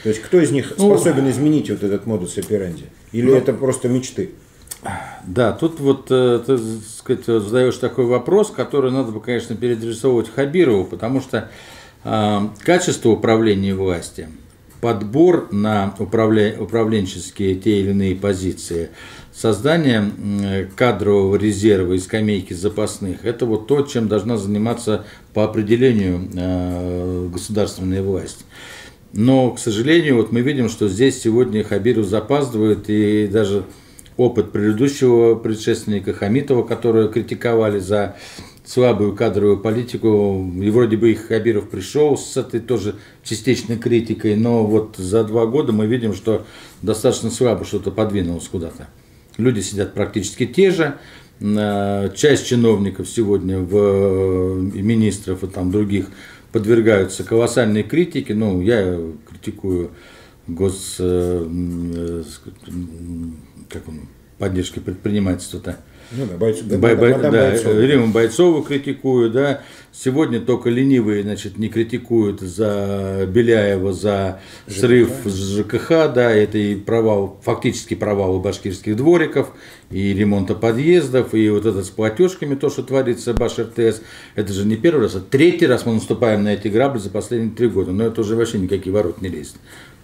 То есть кто из них ну, способен изменить вот этот модус операнди? Или ну, это просто мечты? Да, тут вот э, ты сказать, задаешь такой вопрос, который надо бы, конечно, переадресовывать Хабирову, потому что качество управления власти, подбор на управля... управленческие те или иные позиции, создание кадрового резерва и скамейки запасных – это вот то, чем должна заниматься по определению э, государственная власть. Но, к сожалению, вот мы видим, что здесь сегодня Хабиров запаздывает, и даже опыт предыдущего предшественника Хамитова, которого критиковали за слабую кадровую политику, и вроде бы их Хабиров пришел с этой тоже частичной критикой, но вот за два года мы видим, что достаточно слабо что-то подвинулось куда-то. Люди сидят практически те же, э, часть чиновников сегодня, в, э, министров и там других, подвергаются колоссальной критике. Ну, я критикую гос... Э, как он, поддержки предпринимательства-то. Ну да, бойцов, Бой, бой, да, Бойцова. Риму Бойцову критикую, да. Сегодня только ленивые, значит, не критикуют за Беляева за ЖКХ. срыв ЖКХ, да, это и провал, фактически провал у башкирских двориков, и ремонта подъездов, и вот это с платежками, то, что творится Баш РТС, это же не первый раз, а третий раз мы наступаем на эти грабли за последние три года, но это уже вообще никакие ворот не лезет.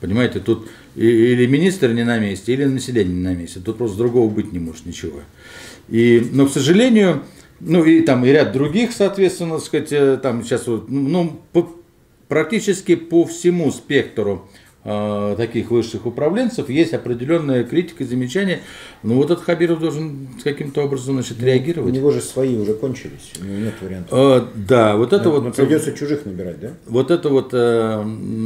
Понимаете, тут или министр не на месте, или население не на месте, тут просто другого быть не может ничего. И, но, к сожалению, ну и там и ряд других, соответственно, сказать, э, там сейчас вот, ну, по, практически по всему спектру э, таких высших управленцев есть определенная критика и замечания. Ну вот этот Хабиров должен каким-то образом значит, ну, реагировать. У него же свои уже кончились, у него нет вариантов. Э, да, вот это но, вот. Но придется чужих набирать, да? Вот это вот, э,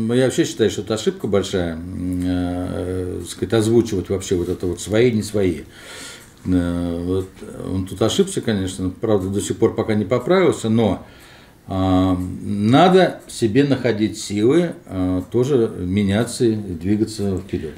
я вообще считаю, что это ошибка большая, э, сказать, озвучивать вообще вот это вот свои, не свои. Э, вот, он тут ошибся, конечно, правда, до сих пор пока не поправился, но э, надо себе находить силы э, тоже меняться и двигаться вперед.